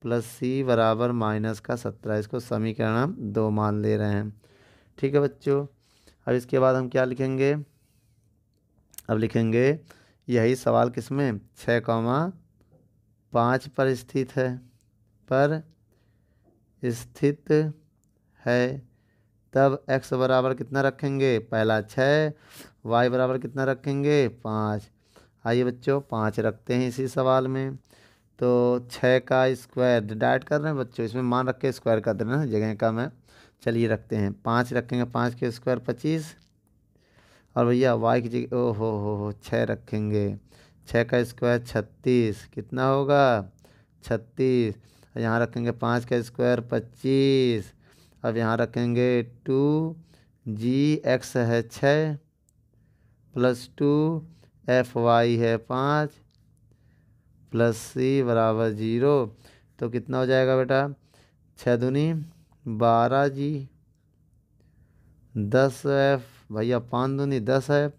S1: plus c बराबर माइनस का सत्रह। इसको समीकरण हम दो मान ले रहे हैं। ठीक है बच्चों, अब इसके बाद हम क्या लिखेंगे? अब लिखेंगे, यही सवाल किसमें? छः कौमा पाँच पर स्थित है। पर स्थित है। तब x बराबर कितना रखेंगे? पहला छः y बराबर कितना रखेंगे? पाँच। आइए बच्चों, पाँच रखते हैं इसी सवाल में। तो छः का स्क्वायर डाइट कर रहे हैं बच्चों, इसमें मान रख के स्क्वायर कर देना जगह कम है चलिए रखते हैं, पाँच रखेंगे, पाँच के स्क्वायर पच्चीस। और भैया वाई की जगह ओ हो हो हो छः रखेंगे। छः का स्क्वायर छत्तीस, कितना होगा? छत्तीस। यहाँ रखेंगे पाँच का स्क्वायर पच्चीस। अब यहाँ रखेंगे टू जी एक्स है छः प्लस टू एफ़ वाई है पाँच। प्लस सी बराबर ज़ीरो। तो कितना हो जाएगा बेटा? छः दूनी, बारह जी, दस एफ़, भैया पाँच दूनी, दस है।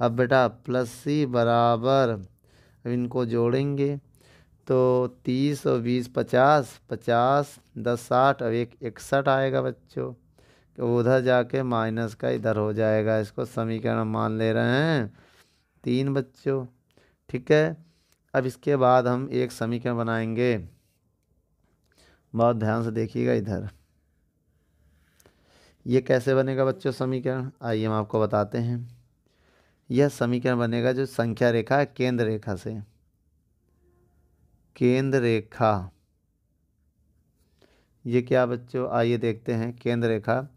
S1: अब बेटा प्लस सी बराबर, अब इनको जोड़ेंगे तो तीस और बीस पचास पचास, दस साठ और एक इकसठ आएगा बच्चों। तो उधर जाके माइनस का इधर हो जाएगा, इसको समीकरण मान ले रहे हैं। तीन बच्चों, ठीक है? अब इसके बाद हम एक समीकरण बनाएँगे। बहुत ध्यान से देखिएगा इधर। ये कैसे बनेगा बच्चों समीकरण? आइए हम आपको बताते हैं। यह समीकरण बनेगा जो संख्या रेखा है, केंद्र रेखा से। केंद्र रेखा। ये क्या बच्चों? आइए देखते हैं, केंद्र रेखा।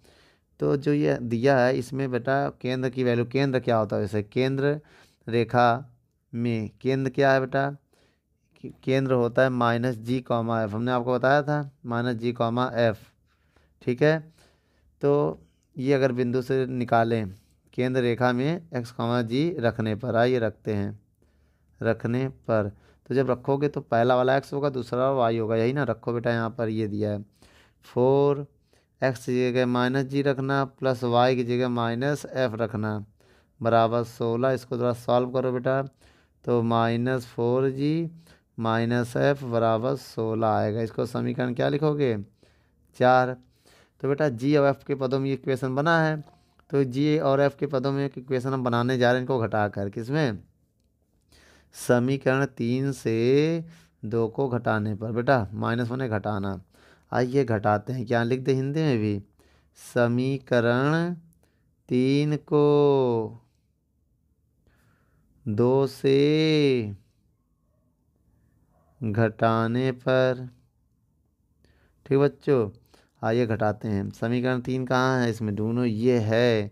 S1: तो जो ये दिया है, इसमें बेटा केंद्र की वैल्यू केंद्र क्या होता है? वैसे केंद्र रेखा में केंद्र क्या है बेटा? केंद्र होता है माइनस जी कॉमा एफ़। हमने आपको बताया था माइनस जी कॉमा एफ़। ठीक है? तो ये अगर बिंदु से निकालें, केंद्र रेखा में एक्स कॉमा जी रखने पर, आइए रखते हैं, रखने पर। तो जब रखोगे तो पहला वाला एक्स होगा, दूसरा वाई होगा, यही ना? रखो बेटा, यहाँ पर ये दिया है। फोर, एक्स की जगह माइनस जी रखना, प्लस वाई की जगह माइनस एफ़ रखना। बराबर सोलह, इसको थोड़ा सॉल्व करो बेटा। तो minus four g minus f बराबर सोलह आएगा। इसको समीकरण क्या लिखोगे? चार। तो बेटा जी और एफ़ के पदों में ये इक्वेशन बना है। तो जी और एफ़ के पदों में एक इक्वेशन हम बनाने जा रहे हैं इनको घटाकर किसमें समीकरण तीन से दो को घटाने पर बेटा माइनस वन घटाना। आइए घटाते हैं। क्या लिख दे हिंदी में भी? समीकरण तीन को दो से घटाने पर। ठीक बच्चों, आइए घटाते हैं। समीकरण तीन कहाँ है? इसमें ढूंढो। ये है।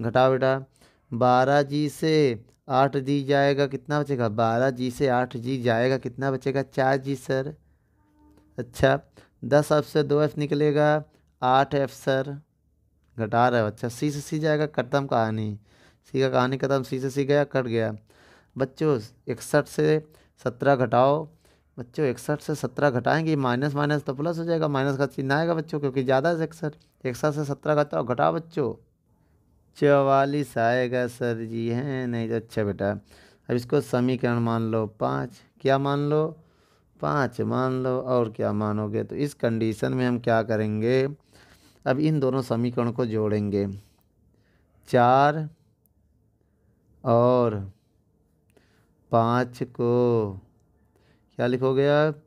S1: घटाओ बेटा। बारह जी से आठ जी जाएगा कितना बचेगा? बारह जी से आठ जी जाएगा कितना बचेगा? चार जी, सर। अच्छा दस एफ़ से दो एफ़ निकलेगा। आठ एफ़, सर। घटा रहा है। बच्चा सी से सी जाएगा। खत्म कहानी। सी का कहानी खत्म। सी से सी गया, कट गया। बच्चों, इकसठ से सत्रह घटाओ। बच्चों, इकसठ से सत्रह घटाएँगे, माइनस माइनस तो प्लस हो जाएगा, माइनस का चिन्ह आएगा बच्चों, क्योंकि ज़्यादा से इकसठ। इकसठ से सत्रह घटाओ घटाओ बच्चों। चवालीस आएगा सर जी, हैं नहीं तो अच्छा बेटा। अब इसको समीकरण मान लो, पाँच। क्या मान लो? पाँच मान लो, और क्या मानोगे? तो इस कंडीशन में हम क्या करेंगे? अब इन दोनों समीकरण को जोड़ेंगे। चार और पाँच को। क्या लिखोगे आप?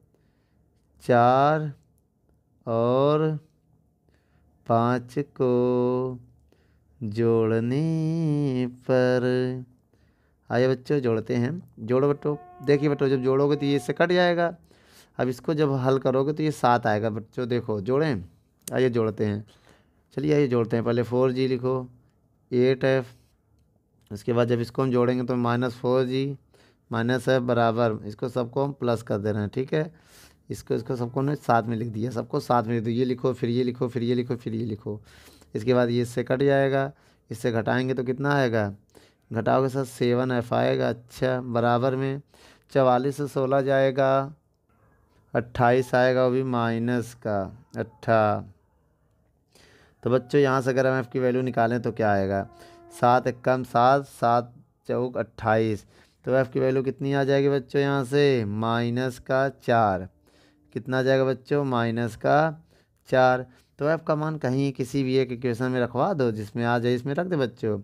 S1: चार और पाँच को जोड़ने पर। आइए बच्चों, जोड़ते हैं। जोड़ो बच्चों, देखिए बच्चों, जब जोड़ोगे तो ये इससे कट जाएगा। अब इसको जब हल करोगे तो ये सात आएगा। बच्चों, देखो, जोड़ें। आइए जोड़ते हैं। चलिए, आइए जोड़ते हैं। पहले फोर जी लिखो। Eight f. उसके बाद जब इसको हम जोड़ेंगे तो माइनस फोर जी। माइनस है बराबर, इसको सबको हम प्लस कर दे रहे हैं, ठीक है? इसको इसको सबको हमने साथ में लिख दिया, सबको साथ में लिख दो, ये लिखो, फिर ये लिखो, फिर ये लिखो, फिर ये लिखो। इसके बाद ये इससे कट जाएगा, इससे घटाएँगे तो कितना आएगा? घटाओगे सर, सेवन एफ़ आएगा अच्छा बराबर में चवालीस से सोलह जाएगा, अट्ठाईस आएगा, वो भी माइनस का, अट्ठा। तो बच्चों, यहाँ से अगर हम एफ़ की वैल्यू निकालें तो क्या आएगा? सात एक कम सात सात चौक अट्ठाईस। तो एफ़ की वैल्यू कितनी आ जाएगी बच्चों यहाँ से? माइनस का चार। कितना आ जाएगा बच्चों? माइनस का चार। तो एफ़ का मान कहीं किसी भी एक इक्वेशन में रखवा दो, जिसमें आ जाए, इसमें रख दे बच्चों।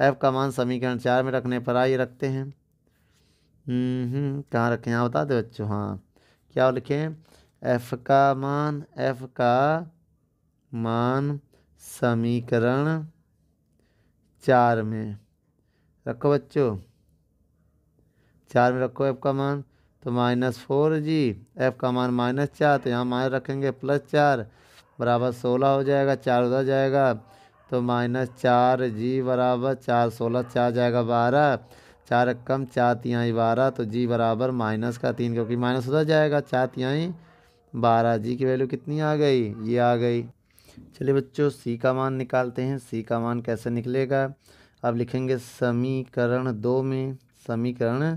S1: एफ़ का मान समीकरण चार में रखने पर आइए, रखते हैं। कहाँ रखें? यहाँ बता दो बच्चों हाँ। क्या लिखें? एफ़ का मान एफ़ का मान समीकरण चार में। रखो बच्चों। चार में रखो एफ़ का मान तो माइनस फोर जी। एफ़ का मान माइनस चार तो यहाँ माइनस रखेंगे प्लस चार, बराबर सोलह हो जाएगा, चार उधर जाएगा तो माइनस चार जी बराबर चार, सोलह चार जाएगा बारह, चार कम चार तिहाई बारह तो जी बराबर माइनस का तीन, क्योंकि माइनस उधर जाएगा, चार तिहाई बारह, जी की वैल्यू कितनी आ गई? ये आ गई। चलिए बच्चों सी का मान निकालते हैं। सी का मान कैसे निकलेगा? अब लिखेंगे समीकरण दो में, समीकरण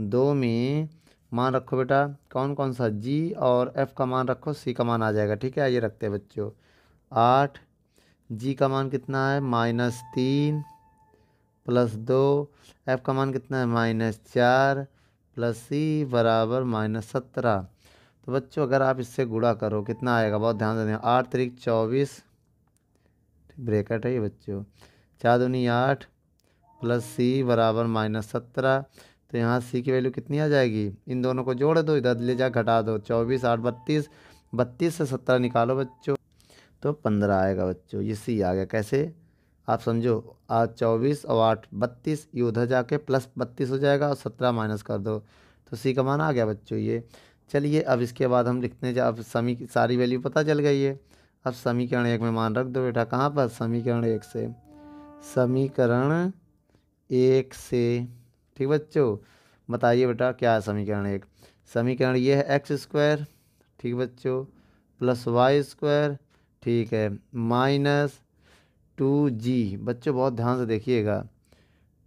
S1: दो में मान रखो बेटा कौन कौन सा जी और एफ़ का मान रखो सी का मान आ जाएगा, ठीक है? ये रखते हैं बच्चों। आठ जी का मान कितना है? माइनस तीन प्लस दो एफ़ का मान कितना है? माइनस चार प्लस सी बराबर माइनस सत्रह। तो बच्चों, अगर आप इससे गुड़ा करो, कितना आएगा? बहुत ध्यान से दें आठ तरीक चौबीस ब्रेकेट है ये बच्चों। चार दूनी आठ प्लस सी बराबर माइनस सत्रह तो यहाँ सी की वैल्यू कितनी आ जाएगी? इन दोनों को जोड़ दो, इधर ले जा, घटा दो। चौबीस, आठ, बत्तीस बत्तीस से सत्रह निकालो बच्चों। तो पंद्रह आएगा बच्चों, ये सी आ गया। कैसे? आप समझो, आज चौबीस और आठ, बत्तीस, ये उधर जाके प्लस बत्तीस हो जाएगा और सत्रह माइनस कर दो। तो सी का मान आ गया बच्चों ये। चलिए, अब इसके बाद हम लिखते हैं, अब समी की सारी वैल्यू पता चल गई है। अब समीकरण एक में मान रख दो बेटा, कहाँ पर? समीकरण एक से। समीकरण एक से ठीक बच्चों? बताइए बेटा, क्या है समीकरण एक? समीकरण ये है एक्स स्क्वायर ठीक बच्चों? प्लस वाई स्क्वायर ठीक है माइनस टू जी बच्चों, बहुत ध्यान से देखिएगा।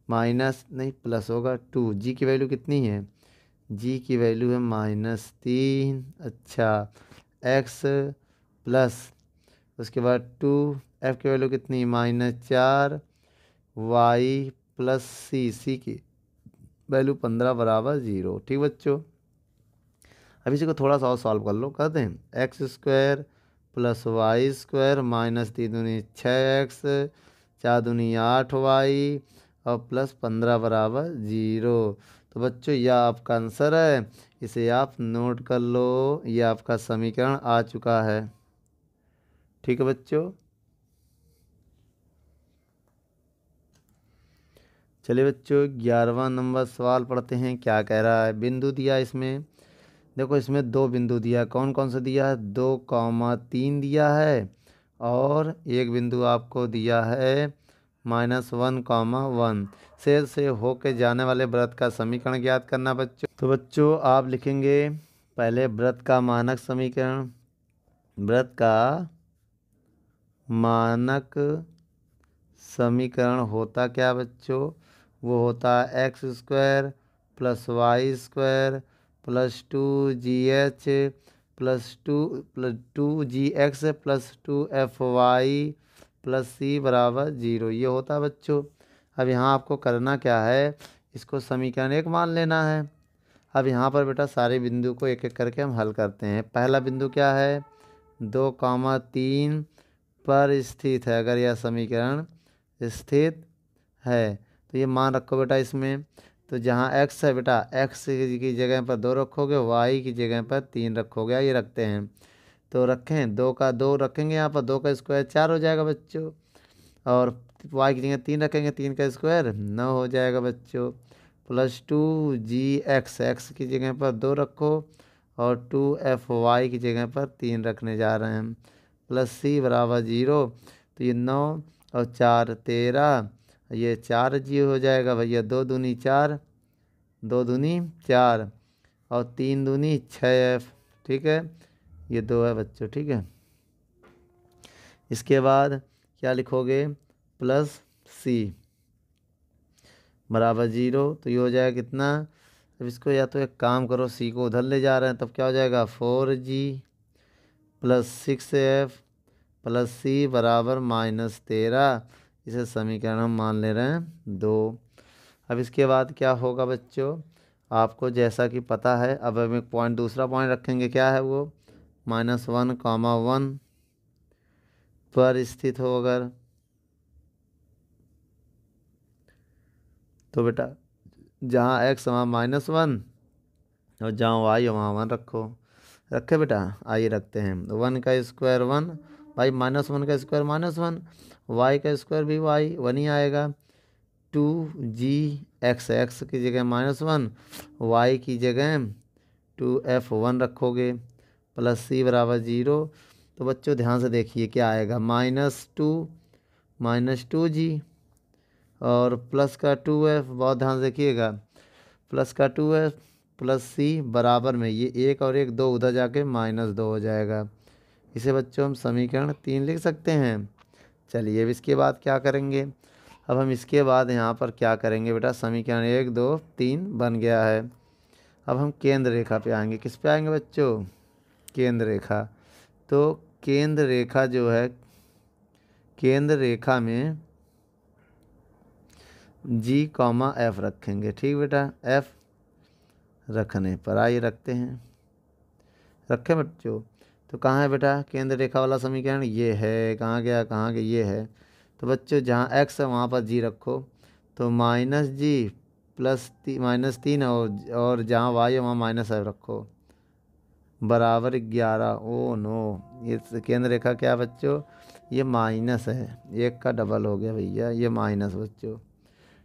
S1: माइनस नहीं प्लस होगा टू जी की वैल्यू कितनी है? जी की वैल्यू है माइनस तीन। अच्छा एक्स प्लस उसके बाद टू एफ़ की वैल्यू कितनी? माइनस चार वाई प्लस सी सी की। वैल्यू पंद्रह बराबर ज़ीरो। ठीक बच्चों? अब इसी को थोड़ा सा और सॉल्व कर लो कर दें x square plus y square minus तीन दूनी छः एक्स, चार दूनी आठ वाई, और प्लस पंद्रह बराबर ज़ीरो। तो बच्चों, यह आपका आंसर है। इसे आप नोट कर लो। यह आपका समीकरण आ चुका है। ठीक है बच्चों? चलिए बच्चों, ग्यारहवा नंबर सवाल पढ़ते हैं, क्या कह रहा है? बिंदु दिया इसमें। देखो इसमें दो बिंदु दिया कौन कौन सा दिया है? दो कॉमा तीन दिया है और एक बिंदु आपको दिया है, माइनस वन कॉमा वन। से से होके जाने वाले व्रत का समीकरण ज्ञात करना बच्चों। तो बच्चों, आप लिखेंगे पहले व्रत का मानक समीकरण, व्रत का मानक समीकरण होता क्या बच्चों? वो होता है x square plus y square plus two g h plus two plus two g x plus two f y plus c बराबर ज़ीरो। ये होता है बच्चों। अब यहाँ आपको करना क्या है? इसको समीकरण एक मान लेना है। अब यहाँ पर बेटा सारे बिंदु को एक एक करके हम हल करते हैं। पहला बिंदु क्या है? दो कामा तीन पर स्थित है। अगर यह समीकरण स्थित है तो ये मान रखो बेटा इसमें। तो जहाँ एक्स है बेटा एक्स की जगह पर दो रखोगे वाई की जगह पर तीन रखोगे, ये रखते हैं। तो रखें, दो का दो रखेंगे यहाँ पर, दो का स्क्वायर चार हो जाएगा बच्चों। और वाई की जगह तीन रखेंगे, तीन का स्क्वायर नौ हो जाएगा बच्चों। Plus two g x x की जगह पर दो रखो और टू एफ़ वाई की जगह पर तीन रखने जा रहे हैं। प्लस सी बराबर ज़ीरो तो ये नौ और चार तेरह। ये चार जी हो जाएगा भैया, दो दूनी चार, दो दूनी चार और तीन दूनी छः एफ़, ठीक है? ये दो है बच्चों, ठीक है? इसके बाद क्या लिखोगे? प्लस सी, बराबर ज़ीरो तो ये हो जाएगा कितना? अब इसको या तो एक काम करो, सी को उधर ले जा रहे हैं, तब क्या हो जाएगा? Four g plus six f plus c बराबर माइनस तेरह इसे समीकरण हम मान ले रहे हैं दो। अब इसके बाद क्या होगा बच्चों? आपको जैसा कि पता है, अब हम एक पॉइंट दूसरा पॉइंट रखेंगे, क्या है वो? माइनस वन कॉमा वन पर स्थित हो अगर। तो बेटा, जहाँ एक्स वहाँ माइनस वन और जहाँ वाई वहाँ वन रखो। रखे बेटा? आइए रखते हैं। वन का स्क्वायर वन भाई माइनस वन का स्क्वायर माइनस वन वाई का स्क्वायर भी वाई वन ही आएगा। टू जी एक्स एक्स की जगह माइनस वन वाई की जगह टू एफ़ वन रखोगे प्लस सी बराबर ज़ीरो तो बच्चों ध्यान से देखिए क्या आएगा। Minus two minus two g और प्लस का टू एफ़ बहुत ध्यान से देखिएगा। प्लस का टू एफ़ प्लस सी बराबर में, ये एक और एक दो उधर जाके माइनस दो हो जाएगा। इसे बच्चों हम समीकरण तीन लिख सकते हैं। चलिए अब इसके बाद क्या करेंगे? अब हम इसके बाद यहाँ पर क्या करेंगे बेटा? समीकरण एक, दो, तीन बन गया है। अब हम केंद्र रेखा पे आएँगे। किस पे आएँगे बच्चों? केंद्र रेखा। तो केंद्र रेखा जो है, केंद्र रेखा में जी कॉमा एफ़ रखेंगे। ठीक बेटा? एफ़ रखने पर आइए रखते हैं। रखें बच्चों। तो कहाँ है बेटा? केंद्र रेखा वाला समीकरण ये है। कहाँ गया? कहाँ गया? ये है। तो बच्चों जहाँ एक्स है वहाँ पर जी रखो। तो माइनस जी प्लस ती, माइनस तीन और और जहाँ वाई है वहाँ माइनस फाइव रखो। बराबर ग्यारह। Oh no. ये केंद्र रेखा क्या बच्चों? ये माइनस है। एक का डबल हो गया भैया। ये माइनस बच्चों।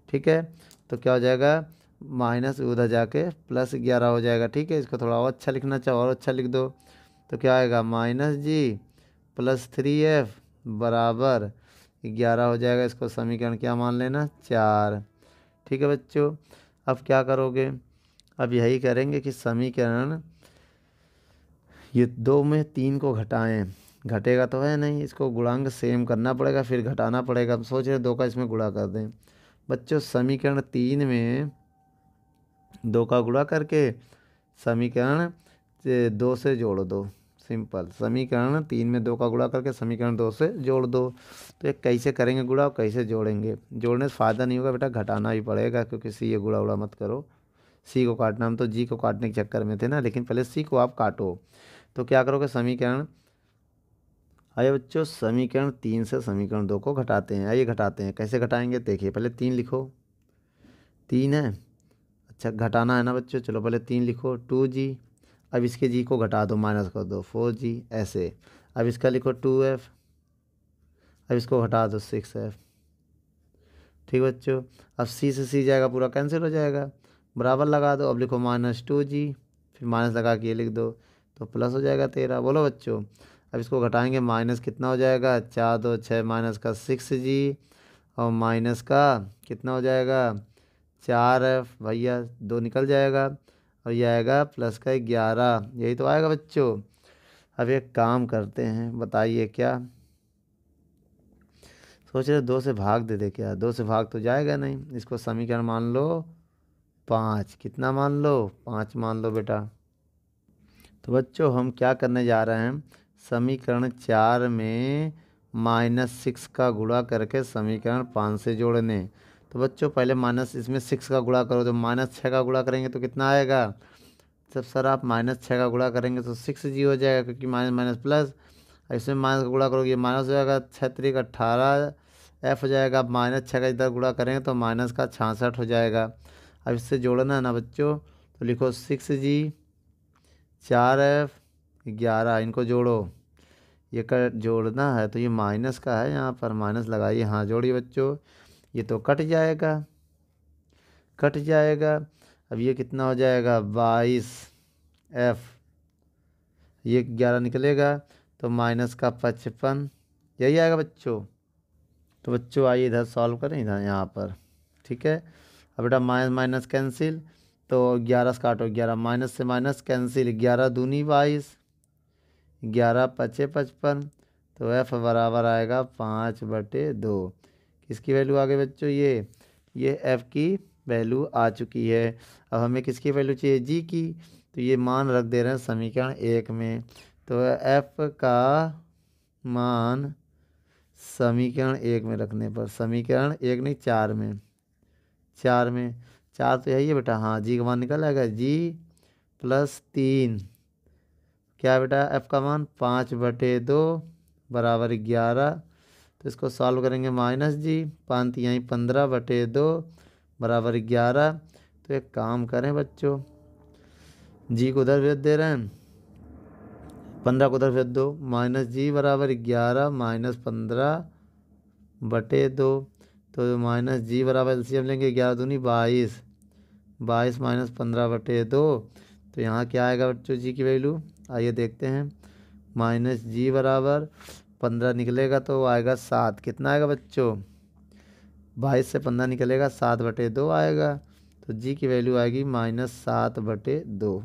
S1: ठीक है? तो क्या हो जाएगा? माइनस उधर जाके प्लस ग्यारह हो जाएगा। ठीक है? इसको थोड़ा और अच्छा लिखना चाहो और अच्छा लिख दो। तो क्या आएगा? Minus g plus three f बराबर ग्यारह हो जाएगा। इसको समीकरण क्या मान लेना? चार। ठीक है बच्चों, अब क्या करोगे? अब यही करेंगे कि समीकरण ये दो में तीन को घटाएँ। घटेगा तो है नहीं, इसको गुणांक सेम करना पड़ेगा, फिर घटाना पड़ेगा। अब सोच रहे दो का इसमें गुणा कर दें। बच्चों, समीकरण तीन में दो का गुणा करके समीकरण दो से जोड़ दो। सिंपल। समीकरण तीन में दो का गुणा करके समीकरण दो से जोड़ दो। तो ये कैसे करेंगे गुणा? और कैसे जोड़ेंगे? जोड़ने से फ़ायदा नहीं होगा बेटा, घटाना ही पड़ेगा, क्योंकि सी ये गुड़ा उड़ा मत करो। सी को काटना, हम तो जी को काटने के चक्कर में थे ना, लेकिन पहले सी को आप काटो। तो क्या करोगे? समीकरण? आइए बच्चों, समीकरण तीन से समीकरण दो को घटाते हैं। आइए घटाते हैं। कैसे घटाएँगे? देखिए, पहले तीन लिखो। तीन है? अच्छा घटाना है ना बच्चों? चलो पहले तीन लिखो। टू जी अब इसके जी को घटा दो माइनस कर दो फोर जी ऐसे। अब इसका लिखो टू एफ़ अब इसको घटा दो सिक्स एफ़ ठीक बच्चों, अब सी से सी जाएगा, पूरा कैंसिल हो जाएगा। बराबर लगा दो, अब लिखो माइनस टू जी फिर माइनस लगा के ये लिख दो तो प्लस हो जाएगा तेरह। बोलो बच्चों, अब इसको घटाएँगे माइनस कितना हो जाएगा? चार दो छः माइनस का सिक्स जी और माइनस का कितना हो जाएगा? चार एफ़ भैया, दो निकल जाएगा। और ये आएगा प्लस का ग्यारह। यही तो आएगा बच्चों। अब एक काम करते हैं, बताइए क्या? सोच रहे दो से भाग दे दे क्या? दो से भाग तो जाएगा नहीं। इसको समीकरण मान लो। पाँच। कितना मान लो? पाँच मान लो बेटा। तो बच्चों हम क्या करने जा रहे हैं? समीकरण चार में माइनस सिक्स का गुणा करके समीकरण पाँच से जोड़ने। तो बच्चों, पहले माइनस इसमें सिक्स का गुणा करो तो माइनस छः का गुणा करेंगे तो कितना आएगा? जब सर आप माइनस छः का गुणा करेंगे तो सिक्स जी हो जाएगा क्योंकि माइनस माइनस प्लस इसमें माइनस का गुणा करोगे माइनस हो जाएगा छः तरीक अट्ठारह एफ़ हो जाएगा, आप माइनस छः का इधर गुणा करेंगे तो माइनस का छियासठ हो जाएगा। अब इससे जोड़ना है ना बच्चों तो लिखो सिक्स जी चार एफ़ ग्यारह, इनको जोड़ो। ये कर, जोड़ना है तो ये माइनस का है यहाँ पर, माइनस लगाइए हाँ जोड़िए बच्चों। ये तो कट जाएगा। कट जाएगा। अब ये कितना हो जाएगा? बाईस एफ़। ये ग्यारह निकलेगा तो माइनस का पचपन। यही आएगा बच्चों। तो बच्चों आइए इधर सॉल्व करें, इधर यहाँ पर। ठीक है? अब बेटा माइनस माइनस कैंसिल। तो ग्यारह से काटो ग्यारह माइनस से माइनस कैंसिल। ग्यारह दूनी बाईस। ग्यारह पचे पचपन। तो एफ़ बराबर आएगा पाँच बटे दो। किसकी वैल्यू आ गई बच्चों? ये ये एफ़ की वैल्यू आ चुकी है। अब हमें किसकी वैल्यू चाहिए? जी की। तो ये मान रख दे रहे हैं समीकरण एक में। तो एफ़ का मान समीकरण एक में रखने पर, समीकरण एक नहीं, चार में। चार में। चार तो यही है बेटा। हाँ जी का मान निकल आएगा। जी प्लस तीन। क्या बेटा? एफ़ का मान पाँच बटे दो बराबर ग्यारह तो इसको सॉल्व करेंगे माइनस जी पाँच यहीं पंद्रह बटे दो बराबर ग्यारह। तो एक काम करें बच्चों जी को उधर भेज दे रहे हैं, पंद्रह को उधर भेज दो माइनस जी बराबर ग्यारह माइनस पंद्रह बटे दो। तो माइनस जी बराबर एलसीएम लेंगे, ग्यारह दूनी बाईस बाईस माइनस पंद्रह बटे दो। तो यहाँ क्या आएगा बच्चों जी की वैल्यू आइए देखते हैं माइनस जी बराबर पंद्रह निकलेगा तो आएगा सात। कितना आएगा बच्चों? बाईस से पंद्रह निकलेगा, सात बटे दो आएगा। तो जी की वैल्यू आएगी माइनस सात बटे दो।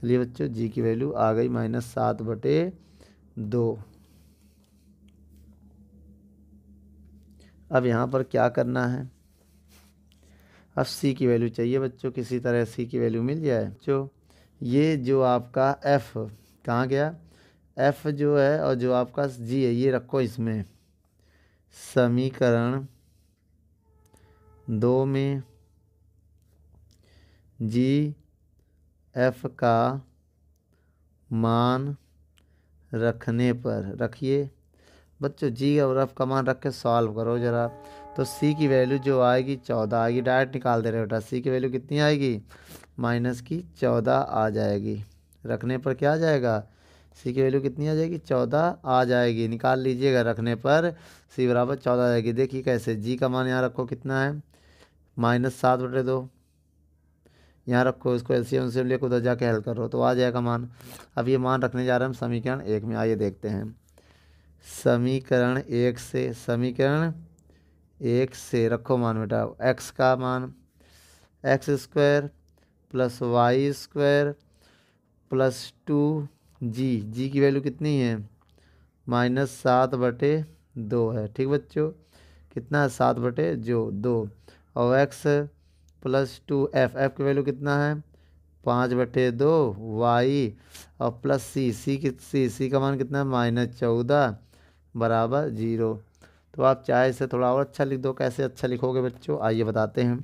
S1: चलिए बच्चों जी की वैल्यू आ गई माइनस सात बटे दो। अब यहाँ पर क्या करना है? अब सी की वैल्यू चाहिए बच्चों, किसी तरह सी की वैल्यू मिल जाए। बच्चों, ये जो आपका एफ़ कहाँ गया? एफ़ जो है और जो आपका जी है, ये रखो इसमें। समीकरण दो में जी एफ़ का मान रखने पर, रखिए। बच्चों जी और एफ़ का मान रख के सॉल्व करो ज़रा। तो सी की वैल्यू जो आएगी, चौदह आएगी। डायरेक्ट निकाल दे रहे बेटा। सी की वैल्यू कितनी आएगी? माइनस की चौदह आ जाएगी। रखने पर क्या आ जाएगा? सी की वैल्यू कितनी आ जाएगी? चौदह आ जाएगी। निकाल लीजिएगा रखने पर सी बराबर चौदह आ जाएगी। देखिए कैसे जी का मान यहाँ रखो कितना है? माइनस सात बटे दो। यहाँ रखो इसको एल सी लेकर उधर जाके हल करो तो आ जाएगा मान। अब ये मान रखने जा रहे हैं समीकरण एक में। आइए देखते हैं। समीकरण एक से, समीकरण एक से रखो मान बेटा। एक्स का मान। X square plus y square plus two g g की वैल्यू कितनी है? माइनस सात बटे दो है। ठीक बच्चों, कितना है? सात बटे जो, दो। और x plus two f f की वैल्यू कितना है? पाँच बटे दो वाई और प्लस सी सी की सी सी का मान कितना है? माइनस चौदह बराबर ज़ीरो। तो आप चाहे इसे थोड़ा और अच्छा लिख दो, कैसे अच्छा लिखोगे बच्चों? आइए बताते हैं।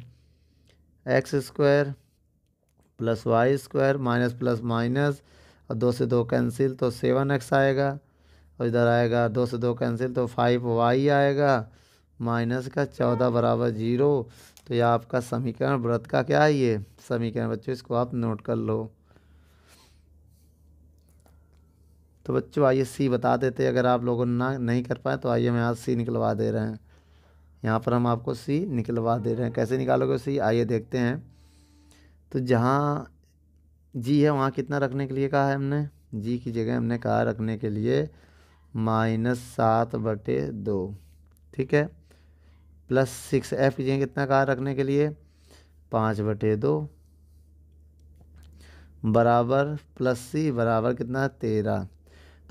S1: X square plus y square minus plus minus और दो से दो कैंसिल तो सेवन एक्स आएगा। और इधर आएगा दो से दो कैंसिल तो फाइव वाई आएगा। माइनस का चौदह बराबर ज़ीरो तो यह आपका समीकरण व्रत का क्या है ये? समीकरण बच्चों, इसको आप नोट कर लो। तो बच्चों, आइए सी बता देते अगर आप लोगों ना नहीं कर पाए तो आइए मैं आज सी निकलवा दे रहे हैं। यहाँ पर हम आपको सी निकलवा दे रहे हैं। कैसे निकालोगे सी आइए देखते हैं। तो जहाँ जी, है वहाँ कितना रखने के लिए कहा है हमने? जी की जगह हमने कहा रखने के लिए माइनस सात बटे दो, ठीक है? प्लस सिक्स एफ़ की जगह कितना कहा रखने के लिए? पाँच बटे दो, बराबर प्लस सी बराबर कितना तेरह।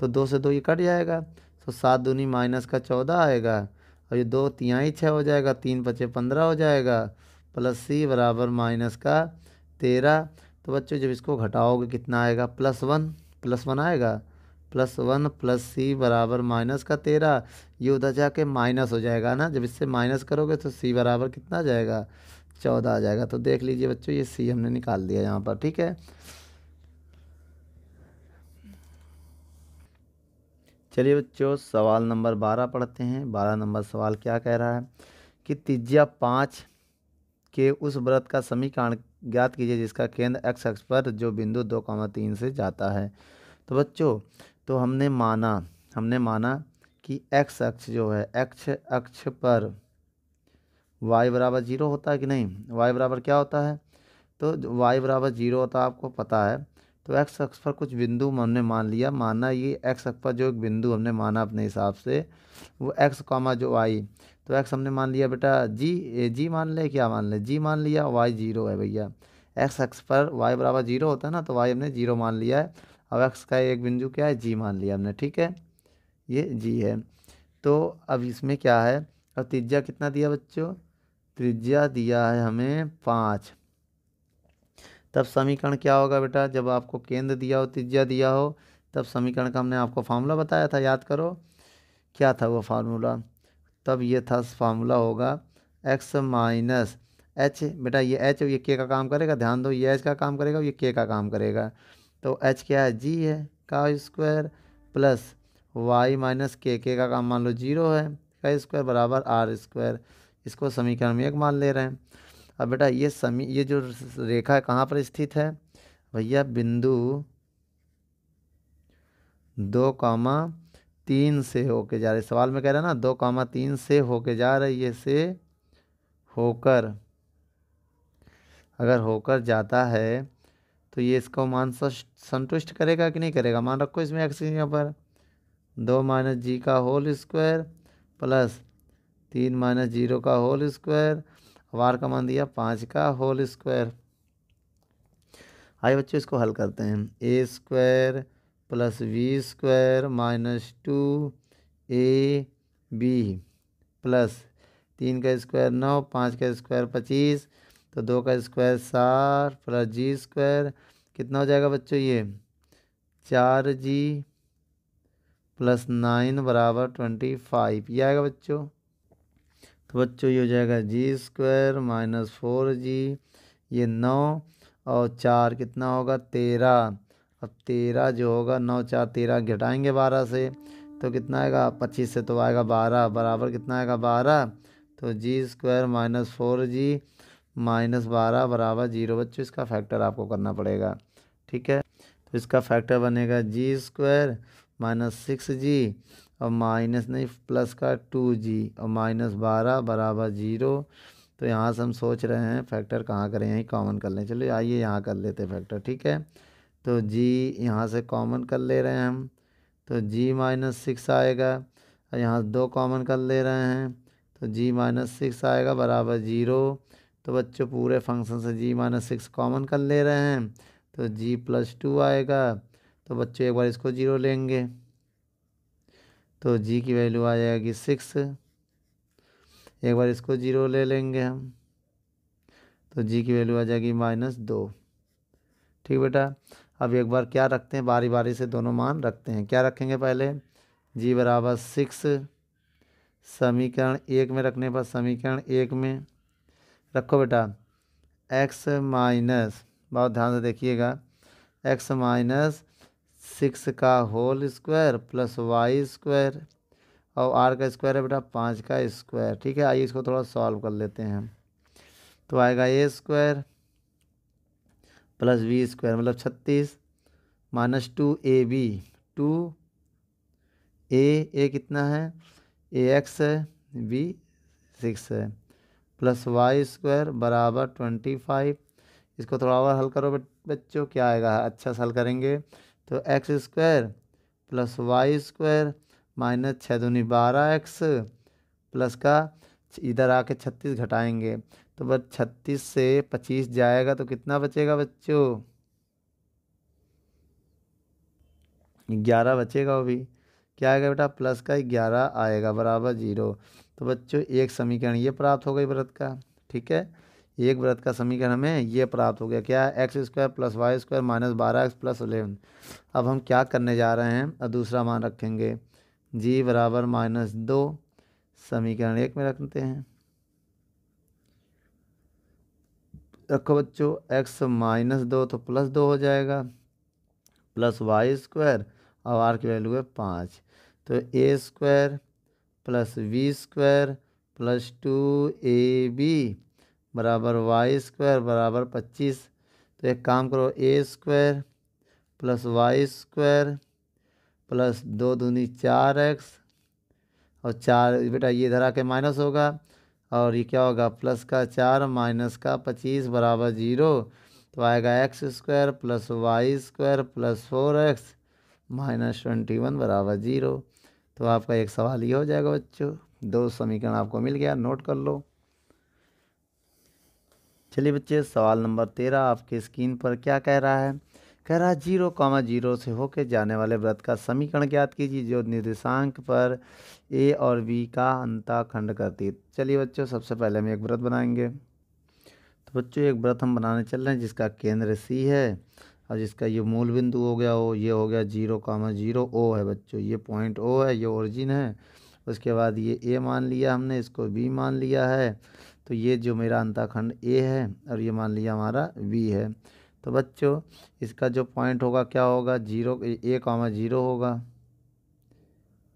S1: तो दो से दो ये कट जाएगा तो सात दूनी माइनस का चौदह आएगा, और ये दो तिहाई छः हो जाएगा, तीन पचे पंद्रह हो जाएगा, प्लस सी बराबर माइनस का तेरह तो बच्चों, जब इसको घटाओगे, कितना आएगा? Plus one. प्लस वन आएगा। प्लस वन प्लस सी बराबर माइनस का तेरह। ये उधर जाके माइनस हो जाएगा ना? जब इससे माइनस करोगे तो सी बराबर कितना आ जाएगा? चौदह आ जाएगा। तो देख लीजिए बच्चों, ये सी हमने निकाल दिया यहाँ पर, ठीक है? चलिए बच्चों, सवाल नंबर बारह पढ़ते हैं। बारह नंबर सवाल क्या कह रहा है कि तिज्या पाँच के उस व्रत का समीकरण ज्ञात कीजिए जिसका केंद्र एक्स अक्ष पर जो बिंदु दो कामा तीन से जाता है। तो बच्चों तो हमने माना हमने माना कि एक्स अक्ष जो है एक्स अक्ष पर वाई बराबर ज़ीरो होता है कि नहीं? वाई बराबर क्या होता है? तो वाई बराबर ज़ीरो होता है, आपको पता है तो एक्स अक्ष पर कुछ बिंदु हमने मान लिया। माना ये एक्स अक्ष पर जो एक बिंदु हमने माना अपने हिसाब से, वो एक्स कॉमा जो वाई। तो एक्स हमने मान लिया बेटा जी, ए, जी मान ले, क्या मान ले? जी मान लिया, वाई ज़ीरो है भैया। एक्स एक्स पर वाई बराबर ज़ीरो होता है ना तो वाई हमने ज़ीरो मान लिया है। अब एक्स का एक बिंदु क्या है? जी मान लिया हमने, ठीक है? ये जी है। तो अब इसमें क्या है? अब त्रिज्या कितना दिया बच्चों? त्रिज्या दिया है हमें पाँच। तब समीकरण क्या होगा बेटा? जब आपको केंद्र दिया हो, त्रिज्या दिया हो, तब समीकरण का हमने आपको फार्मूला बताया था, याद करो। क्या था वो फार्मूला तब ये था फार्मूला होगा एक्स माइनस एच बेटा ये एच ये के का काम करेगा, ध्यान दो, ये एच का काम करेगा ये के का काम करेगा। तो एच क्या है? जी है, का स्क्वायर प्लस वाई माइनस के के का काम मान लो ज़ीरो है, का स्क्वायर बराबर आर स्क्वायर इसको समीकरण में एक मान ले रहे हैं। अब बेटा ये समी, ये जो रेखा है कहाँ पर स्थित है? भैया बिंदु दो कामा तीन से होके जा रही सवाल में कह रहा है ना, दो कामा तीन से होके जा रही है, से होकर। अगर होकर जाता है तो ये इसको मान संतुष्ट करेगा कि नहीं करेगा? मान रखो इसमें एक्स यहाँ पर। दो माइनस जी का होल स्क्वायर प्लस तीन माइनस ज़ीरो का होल स्क्वायर वार का मान दिया पाँच का होल स्क्वायर। आइए बच्चों इसको हल करते हैं। A square plus v square minus two a b plus तीन का स्क्वायर नौ, पाँच का स्क्वायर पच्चीस तो दो का स्क्वायर साठ प्लस जी स्क्वायर। कितना हो जाएगा बच्चों ये? चार जी प्लस नाइन बराबर ट्वेंटी फाइव। ये आएगा बच्चों। तो बच्चों, ये हो जाएगा g square minus four g ये नौ और चार कितना होगा? तेरह। अब तेरह जो होगा, नौ, चार, तेरह घटाएँगे बारह से तो कितना आएगा? पच्चीस से तो आएगा बारह, बराबर कितना आएगा? बारह। तो g square minus four g minus बारह बराबर ज़ीरो। बच्चों, इसका फैक्टर आपको करना पड़ेगा, ठीक है? तो इसका फैक्टर बनेगा g square minus six g और माइनस नहीं, प्लस का टू जी और माइनस बारह बराबर ज़ीरो। तो यहाँ से हम सोच रहे हैं, फैक्टर कहाँ करें? यहीं कॉमन कर लें। चलिए आइए यहाँ कर लेते हैं फैक्टर, ठीक है? तो जी यहाँ से कॉमन कर ले रहे हैं हम। तो जी माइनस सिक्स आएगा। और यहाँ दो कॉमन कर ले रहे हैं। तो जी माइनस सिक्स आएगा बराबर ज़ीरो। तो बच्चों, पूरे फ़ंक्शन से जी माइनस सिक्स कॉमन कर ले रहे हैं। तो जी प्लस टू आएगा। तो बच्चों, एक बार इसको ज़ीरो लेंगे। तो जी की वैल्यू आ जाएगी सिक्स एक बार इसको ज़ीरो ले लेंगे हम तो जी की वैल्यू आ जाएगी माइनस दो। ठीक बेटा? अब एक बार क्या रखते हैं? बारी बारी से दोनों मान रखते हैं। क्या रखेंगे पहले? जी बराबर सिक्स समीकरण एक में रखने पर समीकरण एक में रखो बेटा। एक्स माइनस बहुत ध्यान से देखिएगा। एक्स माइनस सिक्स का whole square plus y square और आर का स्क्वायर है बेटा पाँच का स्क्वायर। ठीक है, आइए इसको थोड़ा सॉल्व कर लेते हैं तो आएगा a square plus v square मतलब छत्तीस minus two a b. Two a a कितना है? ए एक्स है, बी सिक्स है। प्लस वाई स्क्वायर बराबर ट्वेंटी फाइव। इसको थोड़ा और हल करो बच्चों, क्या आएगा? अच्छा सा हल करेंगे। तो x square plus y square minus छः दूनी बारह एक्स प्लस का इधर आके छत्तीस घटाएँगे। तो बस छत्तीस से पच्चीस जाएगा तो कितना बचेगा बच्चों? ग्यारह बचेगा वो भी। क्या आएगा बेटा? प्लस का ग्यारह आएगा, बराबर ज़ीरो तो बच्चों, एक समीकरण ये प्राप्त हो गई व्रत का, ठीक है? एक व्रत का समीकरण हमें ये प्राप्त हो गया, क्या x square plus y square minus बारह एक्स प्लस अलेवन अब हम क्या करने जा रहे हैं? अब दूसरा मान रखेंगे जी बराबर माइनस दो, समीकरण एक में रखते हैं। रखो बच्चों एक्स माइनस दो तो प्लस दो हो जाएगा प्लस वाई स्क्वायर और आर की वैल्यू है पाँच। तो a square plus v square plus two a b बराबर वाई स्क्वायर बराबर पच्चीस। तो एक काम करो a square plus y square plus दो दूनी चार एक्स और चार, बेटा ये इधर आके माइनस होगा, और ये क्या होगा प्लस का चार माइनस का पच्चीस बराबर ज़ीरो तो आएगा x square plus y square plus four x minus twenty one बराबर ज़ीरो तो आपका एक सवाल ये हो जाएगा बच्चों, दो समीकरण आपको मिल गया नोट कर लो। चलिए बच्चे, सवाल नंबर तेरह आपके स्क्रीन पर क्या कह रहा है? कह रहा है, ज़ीरो कॉमा ज़ीरो से होकर जाने वाले व्रत का समीकरण ज्ञात कीजिए जो निर्देशांक पर ए और बी का अंताखंड करती है। चलिए बच्चों, सबसे पहले हम एक व्रत बनाएँगे। तो बच्चों, एक व्रत हम बनाने चल रहे हैं, जिसका केंद्र सी है और जिसका ये मूल बिंदु हो गया हो ये हो गया ज़ीरो कामा ज़ीरो ओ है बच्चों, ये पॉइंट ओ है, ये ओरिजिन है। उसके बाद ये ए मान लिया हमने, इसको बी मान लिया है। तो ये जो मेरा अंताखंड ए है और ये मान लिया हमारा बी है। तो बच्चों, इसका जो पॉइंट होगा क्या होगा? ज़ीरो ए कामा ज़ीरो होगा।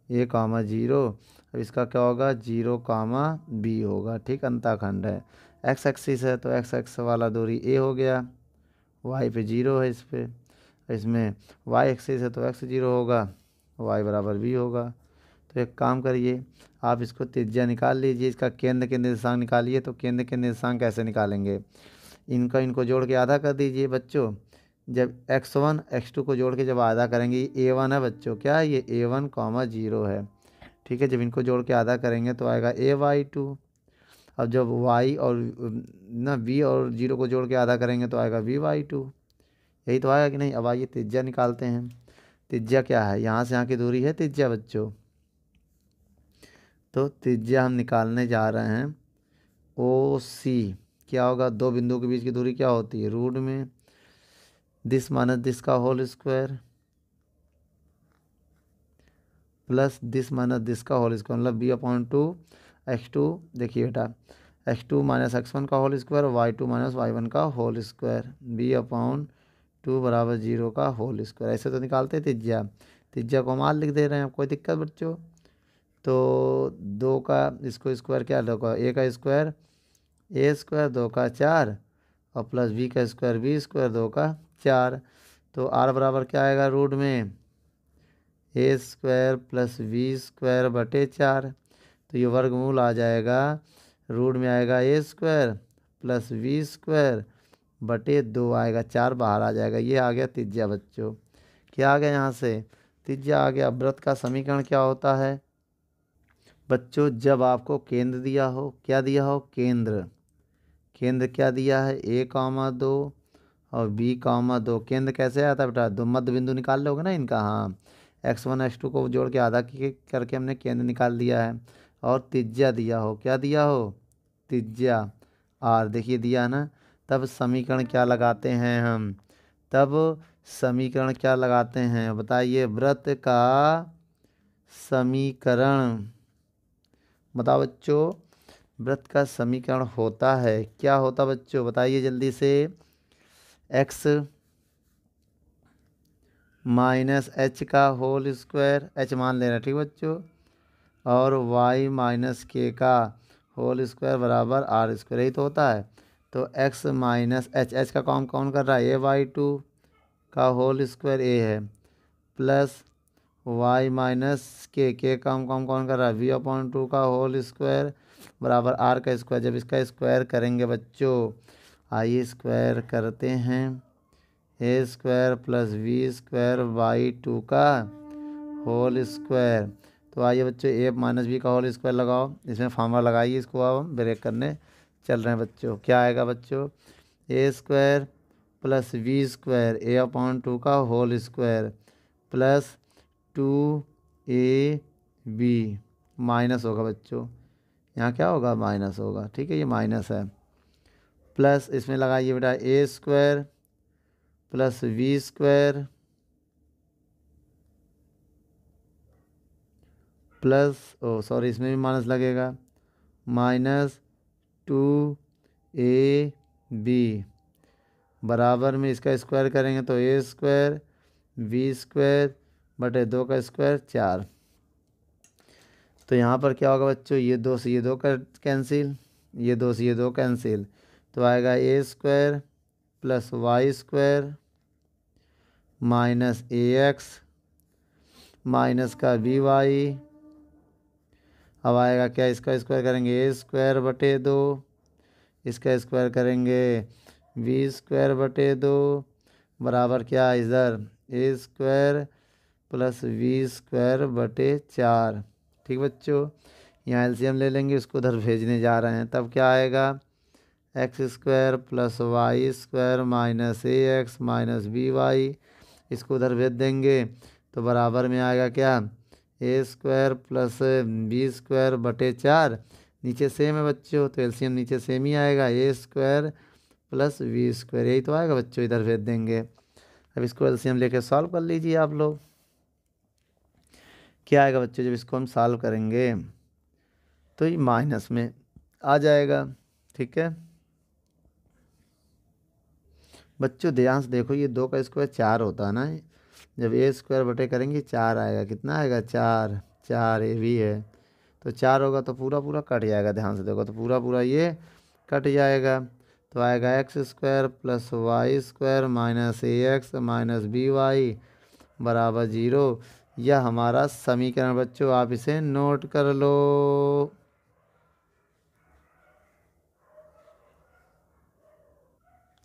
S1: ए कामा ज़ीरो और इसका क्या होगा? ज़ीरो कामा बी होगा। ठीक, अंताखंड है। एक्स एक्सिस है तो एक्स एक्स वाला दूरी ए हो गया। वाई पे ज़ीरो है इस पर इसमें वाई एक्सिस है तो एक्स ज़ीरो होगा। वाई बराबर बी होगा। तो एक काम करिए आप इसको त्रिज्या निकाल लीजिए, इसका केंद्र के निर्देशांक निकालिए तो केंद्र के निर्देशांक कैसे निकालेंगे। इनका, इनको जोड़ के आधा कर दीजिए बच्चों। जब एक्स वन एक्स टू को जोड़ के जब आधा करेंगे ए वन है बच्चों, क्या ये ए वन कॉमा ज़ीरो है? ठीक है, जब इनको जोड़ के आधा करेंगे तो आएगा ए वाई टू अब जब वाई और, ना बी और ज़ीरो को जोड़ के आधा करेंगे तो आएगा वी वाई टू यही तो आएगा कि नहीं? अब आइए त्रिज्या निकालते हैं। त्रिज्या क्या है? यहाँ से यहाँ की दूरी है त्रिज्या बच्चों। तो त्रिज्या हम निकालने जा रहे हैं। ओ, सी, क्या होगा? दो बिंदुओं के बीच की दूरी क्या होती है? रूट में दिस माइनस दिस का whole square plus this minus this का होल स्क्वायर मतलब b upon two x two, देखिए बेटा x two minus x one का whole square y two minus y one का whole square b upon two बराबर zero का whole square. ऐसे तो निकालते तिज्या तिज्या को आर लिख दे रहे हैं कोई दिक्कत बच्चों? तो दो का इसको स्क्वायर क्या का, ए का स्क्वायर, ए स्क्वायर दो का चार और प्लस बी का स्क्वायर बी स्क्वायर दो का चार। तो आर बराबर क्या आएगा रूट में? A square plus b square बटे चार। तो ये वर्गमूल आ जाएगा, रूट में आएगा a square plus v square बटे दो आएगा, चार बाहर आ जाएगा। ये आ गया तिज्या बच्चों। क्या आ गया यहाँ से? तिज्या आ गया। व्रत का समीकरण क्या होता है? बच्चों, जब आपको केंद्र दिया हो, क्या दिया हो? केंद्र। केंद्र क्या दिया है? ए कामा दो और बी कामा दो। केंद्र कैसे आता है बेटा? दो मध्य बिंदु निकाल लोगे ना इनका? हाँ। एक्स वन एक्स टू को जोड़ के आधा करके हमने केंद्र निकाल दिया है। और तिज्या दिया हो। क्या दिया हो? तिज्या आर देखिए दिया ना? तब समीकरण क्या लगाते हैं हम? तब समीकरण क्या लगाते हैं? बताइए, व्रत का समीकरण। बताओ बच्चों, व्रत का समीकरण होता है। क्या होता बच्चों? बताइए जल्दी से। एक्स माइनस एच का होल स्क्वायर एच मान लेना, ठीक बच्चों? और वाई माइनस के का होल स्क्वायर बराबर आर स्क्वायर यही तो होता है। तो एक्स माइनस एच एच का कौन कौन कर रहा है? ए वाई टू का होल स्क्वायर ए है। प्लस वाई माइनस के के का कौन कौन कर रहा है? वी अपॉइंट टू का होल स्क्वायर बराबर आर का स्क्वायर जब इसका स्क्वायर करेंगे बच्चों आइए स्क्वायर करते हैं a square plus v square y two का होल स्क्वायर तो आइए बच्चों ए माइनस बी का होल स्क्वायर लगाओ। इसमें फार्मूला लगाइए, इसको अब हम ब्रेक करने चल रहे हैं बच्चों। क्या आएगा बच्चों? A square plus v square a upon two का whole square plus two a b. Minus होगा बच्चों। यहाँ क्या होगा? माइनस होगा। ठीक है, ये माइनस है। प्लस इसमें लगाइए बेटा a square plus v square plus, oh, sorry, इसमें भी माइनस लगेगा। Minus two a b. बराबर में इसका स्क्वायर करेंगे तो ए स्क्वायर, बी स्क्वायर बटे दो का स्क्वायर चार। तो यहाँ पर क्या होगा बच्चों? ये दो से ये दो का कैंसिल ये दो से ये दो कैंसिल तो आएगा a square plus y square minus a x minus का बी वाई अब आएगा क्या इसका स्क्वायर करेंगे? ए स्क्वायर बटे दो। इसका स्क्वायर करेंगे वी स्क्वायर बटे दो। बराबर क्या? इधर a square plus v square बटे चार। ठीक बच्चों, यहाँ एलसीएम ले लेंगे, इसको उधर भेजने जा रहे हैं। तब क्या आएगा? X square plus y square minus a x minus b y, इसको उधर भेज देंगे। तो बराबर में आएगा क्या? A square plus b square बटे चार। नीचे सेम है बच्चों तो एलसीएम नीचे सेम ही आएगा। A square plus v square, यही तो आएगा बच्चों, इधर भेज देंगे। अब इसको एलसीएम लेके सॉल्व कर लीजिए आप लोग। क्या आएगा बच्चों जब इसको हम सॉल्व करेंगे? तो ये माइनस में आ जाएगा, ठीक है? बच्चों ध्यान से देखो, ये दो का स्क्वायर चार होता है ना? जब ए स्क्वायर बटे करेंगे, चार आएगा। कितना आएगा? चार। चार ए भी है। तो चार होगा तो पूरा पूरा कट जाएगा, ध्यान से देखो तो पूरा पूरा ये कट जाएगा। तो आएगा x square plus y square minus a x minus b y बराबर ज़ीरो यह हमारा समीकरण बच्चों, आप इसे नोट कर लो।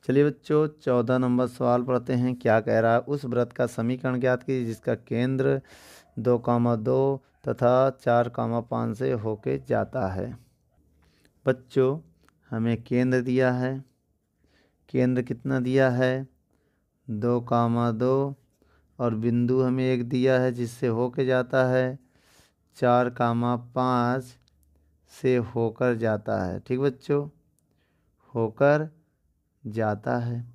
S1: चलिए बच्चों, चौदह नंबर सवाल पढ़ते हैं, क्या कह रहा है? उस व्रत का समीकरण ज्ञात कीजिए जिसका केंद्र दो कामा दो तथा चार कामा पाँच से होके जाता है। बच्चों, हमें केंद्र दिया है। केंद्र कितना दिया है? दो कामा दो और बिंदु हमें एक दिया है जिससे होके जाता है। चार कामा पाँच से होकर जाता है। ठीक बच्चों? होकर जाता है।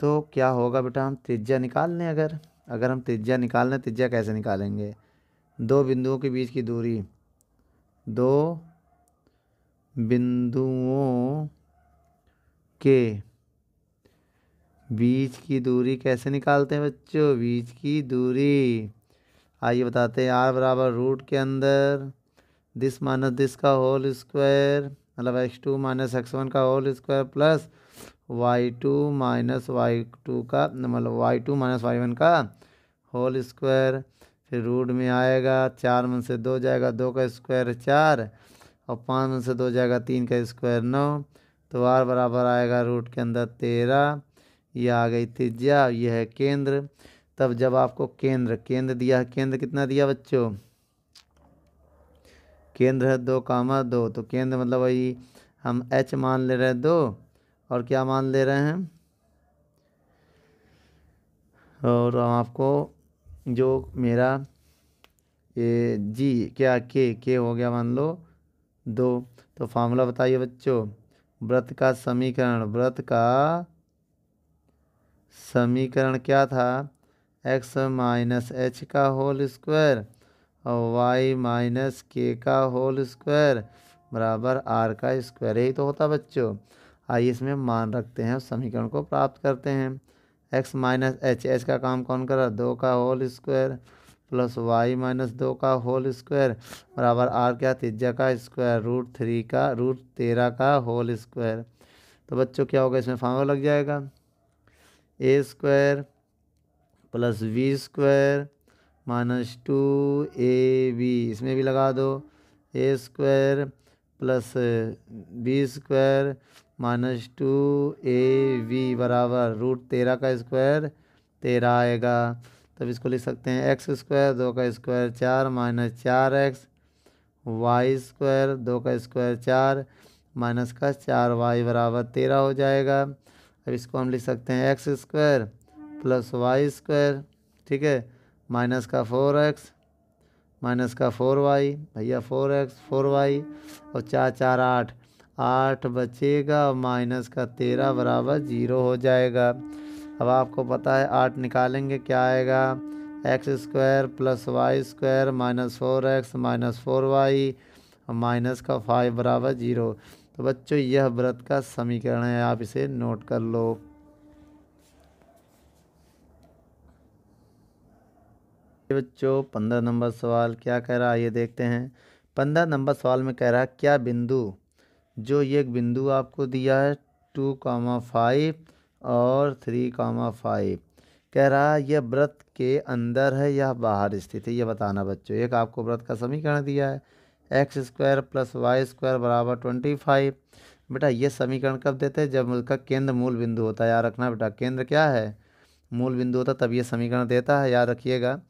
S1: तो क्या होगा बेटा, हम त्रिज्या निकाल लें अगर अगर हम त्रिज्या निकाल लें त्रिज्या कैसे निकालेंगे? दो बिंदुओं के बीच की दूरी। दो बिंदुओं के बीच की दूरी कैसे निकालते हैं बच्चों? बीच की दूरी। आइए बताते हैं आर बराबर रूट के अंदर। दिस माइनस दिस का होल स्क्वायर मतलब x two minus x one का whole square plus y two minus y two का मतलब y two minus y one का होल स्क्वायर फिर रूट में आएगा, चार मन से दो जाएगा, दो का स्क्वायर चार और पाँच मन से दो जाएगा, तीन का स्क्वायर नौ। तो आर बराबर आएगा रूट के अंदर तेरह। ये आ गई त्रिज्या, ये है केंद्र। तब जब आपको केंद्र केंद्र दिया है केंद्र कितना दिया बच्चों? केंद्र है दो कामा दो तो केंद्र मतलब वही हम एच मान ले रहे हैं दो, और क्या मान ले रहे हैं? और आपको जो मेरा ये जी क्या के के हो गया मान लो दो। तो फार्मूला बताइए बच्चों, व्रत का समीकरण, व्रत का समीकरण क्या था? एक्स माइनस एच का होल स्क्वायर और वाई माइनस के का होल स्क्वायर बराबर आर का स्क्वायर यही तो होता बच्चों। आइए इसमें मान रखते हैं समीकरण को प्राप्त करते हैं। एक्स माइनस एच एच का काम कौन कर रहा? दो का whole square plus y minus दो का होल स्क्वायर बराबर आर क्या? त्रिज्या का स्क्वायर रूट थ्री का रूट तेरह का होल स्क्वायर तो बच्चों, क्या होगा? इसमें फार्मूला लग जाएगा। A square plus v square minus two a b. इसमें भी लगा दो। A square plus b square minus two a v बराबर। रूट तेरह का स्क्वायर तेरह आएगा। तब इसको लिख सकते हैं एक्स स्क्वायर दो का स्क्वायर चार माइनस चार एक्स। वाई स्क्वायर दो का स्क्वायर चार माइनस का चार वाई बराबर तेरह हो जाएगा। अब इसको हम लिख सकते हैं x square plus y square ठीक है? माइनस का फोर एक्स माइनस का फोर वाई भैया फोर एक्स फोर वाई और चार चार, आठ। आठ बचेगा और माइनस का तेरह बराबर ज़ीरो हो जाएगा। अब आपको पता है आठ निकालेंगे, क्या आएगा? X square plus y square minus four x minus four y और माइनस का फाइव बराबर ज़ीरो। तो बच्चों, यह व्रत का समीकरण है। आप इसे नोट कर लो। बच्चों, पंद्रह नंबर सवाल क्या कह रहा है? ये देखते हैं। पंद्रह नंबर सवाल में कह रहा है, क्या बिंदु, जो ये बिंदु आपको दिया है, टू कामा फाइव और थ्री कामा फाइव? कह रहा है, यह व्रत के अंदर है या बाहर स्थित है। ये बताना बच्चों, एक आपको व्रत का समीकरण दिया है। X square plus y square बराबर ट्वेंटी फाइव। बेटा ये समीकरण कब देते हैं? जब उसका केंद्र मूल बिंदु होता है, याद रखना बेटा, केंद्र क्या है? मूल बिंदु होता तब ये समीकरण देता है, याद रखिएगा।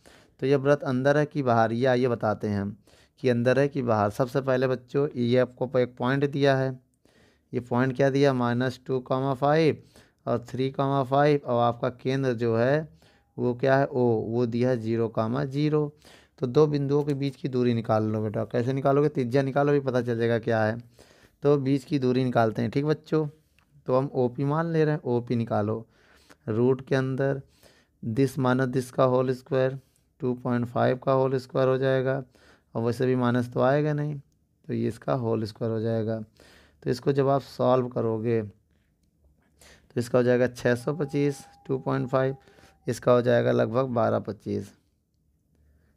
S1: तो ये व्रत अंदर है कि बाहर? ये आइए बताते हैं कि अंदर है कि बाहर। सबसे पहले बच्चों, ये आपको एक पॉइंट दिया है। ये पॉइंट क्या दिया? माइनस टू कामा फाइव और थ्री कामा फाइव और आपका केंद्र जो है, वो क्या है? ओ, वो दिया है ज़ीरो कामा ज़ीरो तो दो बिंदुओं के बीच की दूरी निकाल लो बेटा। कैसे निकालोगे? त्रिज्या निकालो, भी पता चल जाएगा क्या है। तो बीच की दूरी निकालते हैं, ठीक बच्चों? तो हम ओ पी मान ले रहे हैं ओ पी निकालो। रूट के अंदर दिस माइनस दिस का whole square, two point five का होल स्क्वायर हो जाएगा। और वैसे भी माइनस तो आएगा नहीं तो ये इसका होल स्क्वायर हो जाएगा। तो इसको जब आप सॉल्व करोगे तो इसका हो जाएगा छः सौ पच्चीस, टू पॉइंट फाइव, इसका हो जाएगा लगभग बारह पच्चीस।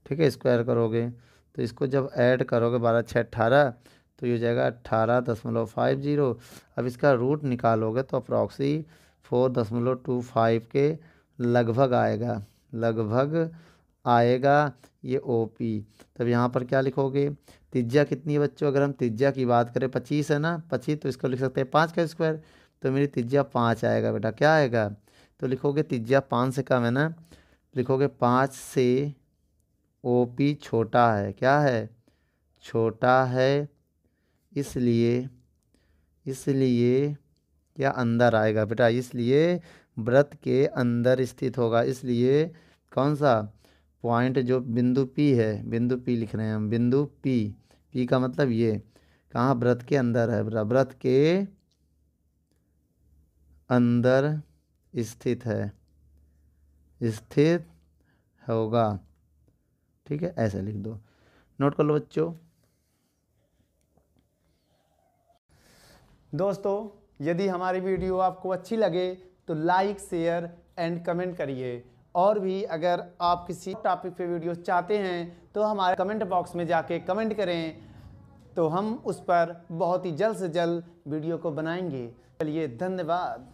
S1: ठीक है स्क्वायर करोगे। तो इसको जब ऐड करोगे बारह छः अट्ठारह तो ये हो जाएगा अट्ठारह दशमलव फाइव ज़ीरो अब इसका रूट निकालोगे तो अप्रॉक्सी फोर दशमलव टू फाइव के लगभग आएगा। लगभग आएगा ये ओ पी तब यहाँ पर क्या लिखोगे? त्रिज्या कितनी है बच्चों? अगर हम त्रिज्या की बात करें, पच्चीस है ना? पच्चीस तो इसको लिख सकते हैं पाँच का स्क्वायर तो मेरी त्रिज्या पाँच आएगा बेटा। क्या आएगा? तो लिखोगे त्रिज्या पाँच से कम है ना? लिखोगे पाँच से ओ पी छोटा है। क्या है? छोटा है इसलिए इसलिए क्या अंदर आएगा बेटा? इसलिए व्रत के अंदर स्थित होगा। इसलिए कौन सा? पॉइंट जो बिंदु पी है, बिंदु पी लिख रहे हैं हम, बिंदु पी पी का मतलब ये, कहाँ व्रत के अंदर है व्रत के अंदर स्थित है, स्थित होगा। ठीक है? ऐसे लिख दो। नोट कर लो बच्चों।
S2: दोस्तों, यदि हमारी वीडियो आपको अच्छी लगे तो लाइक शेयर एंड कमेंट करिए। और भी अगर आप किसी टॉपिक पे वीडियो चाहते हैं तो हमारे कमेंट बॉक्स में जाके कमेंट करें। तो हम उस पर बहुत ही जल्द से जल्द वीडियो को बनाएँगे। चलिए, धन्यवाद।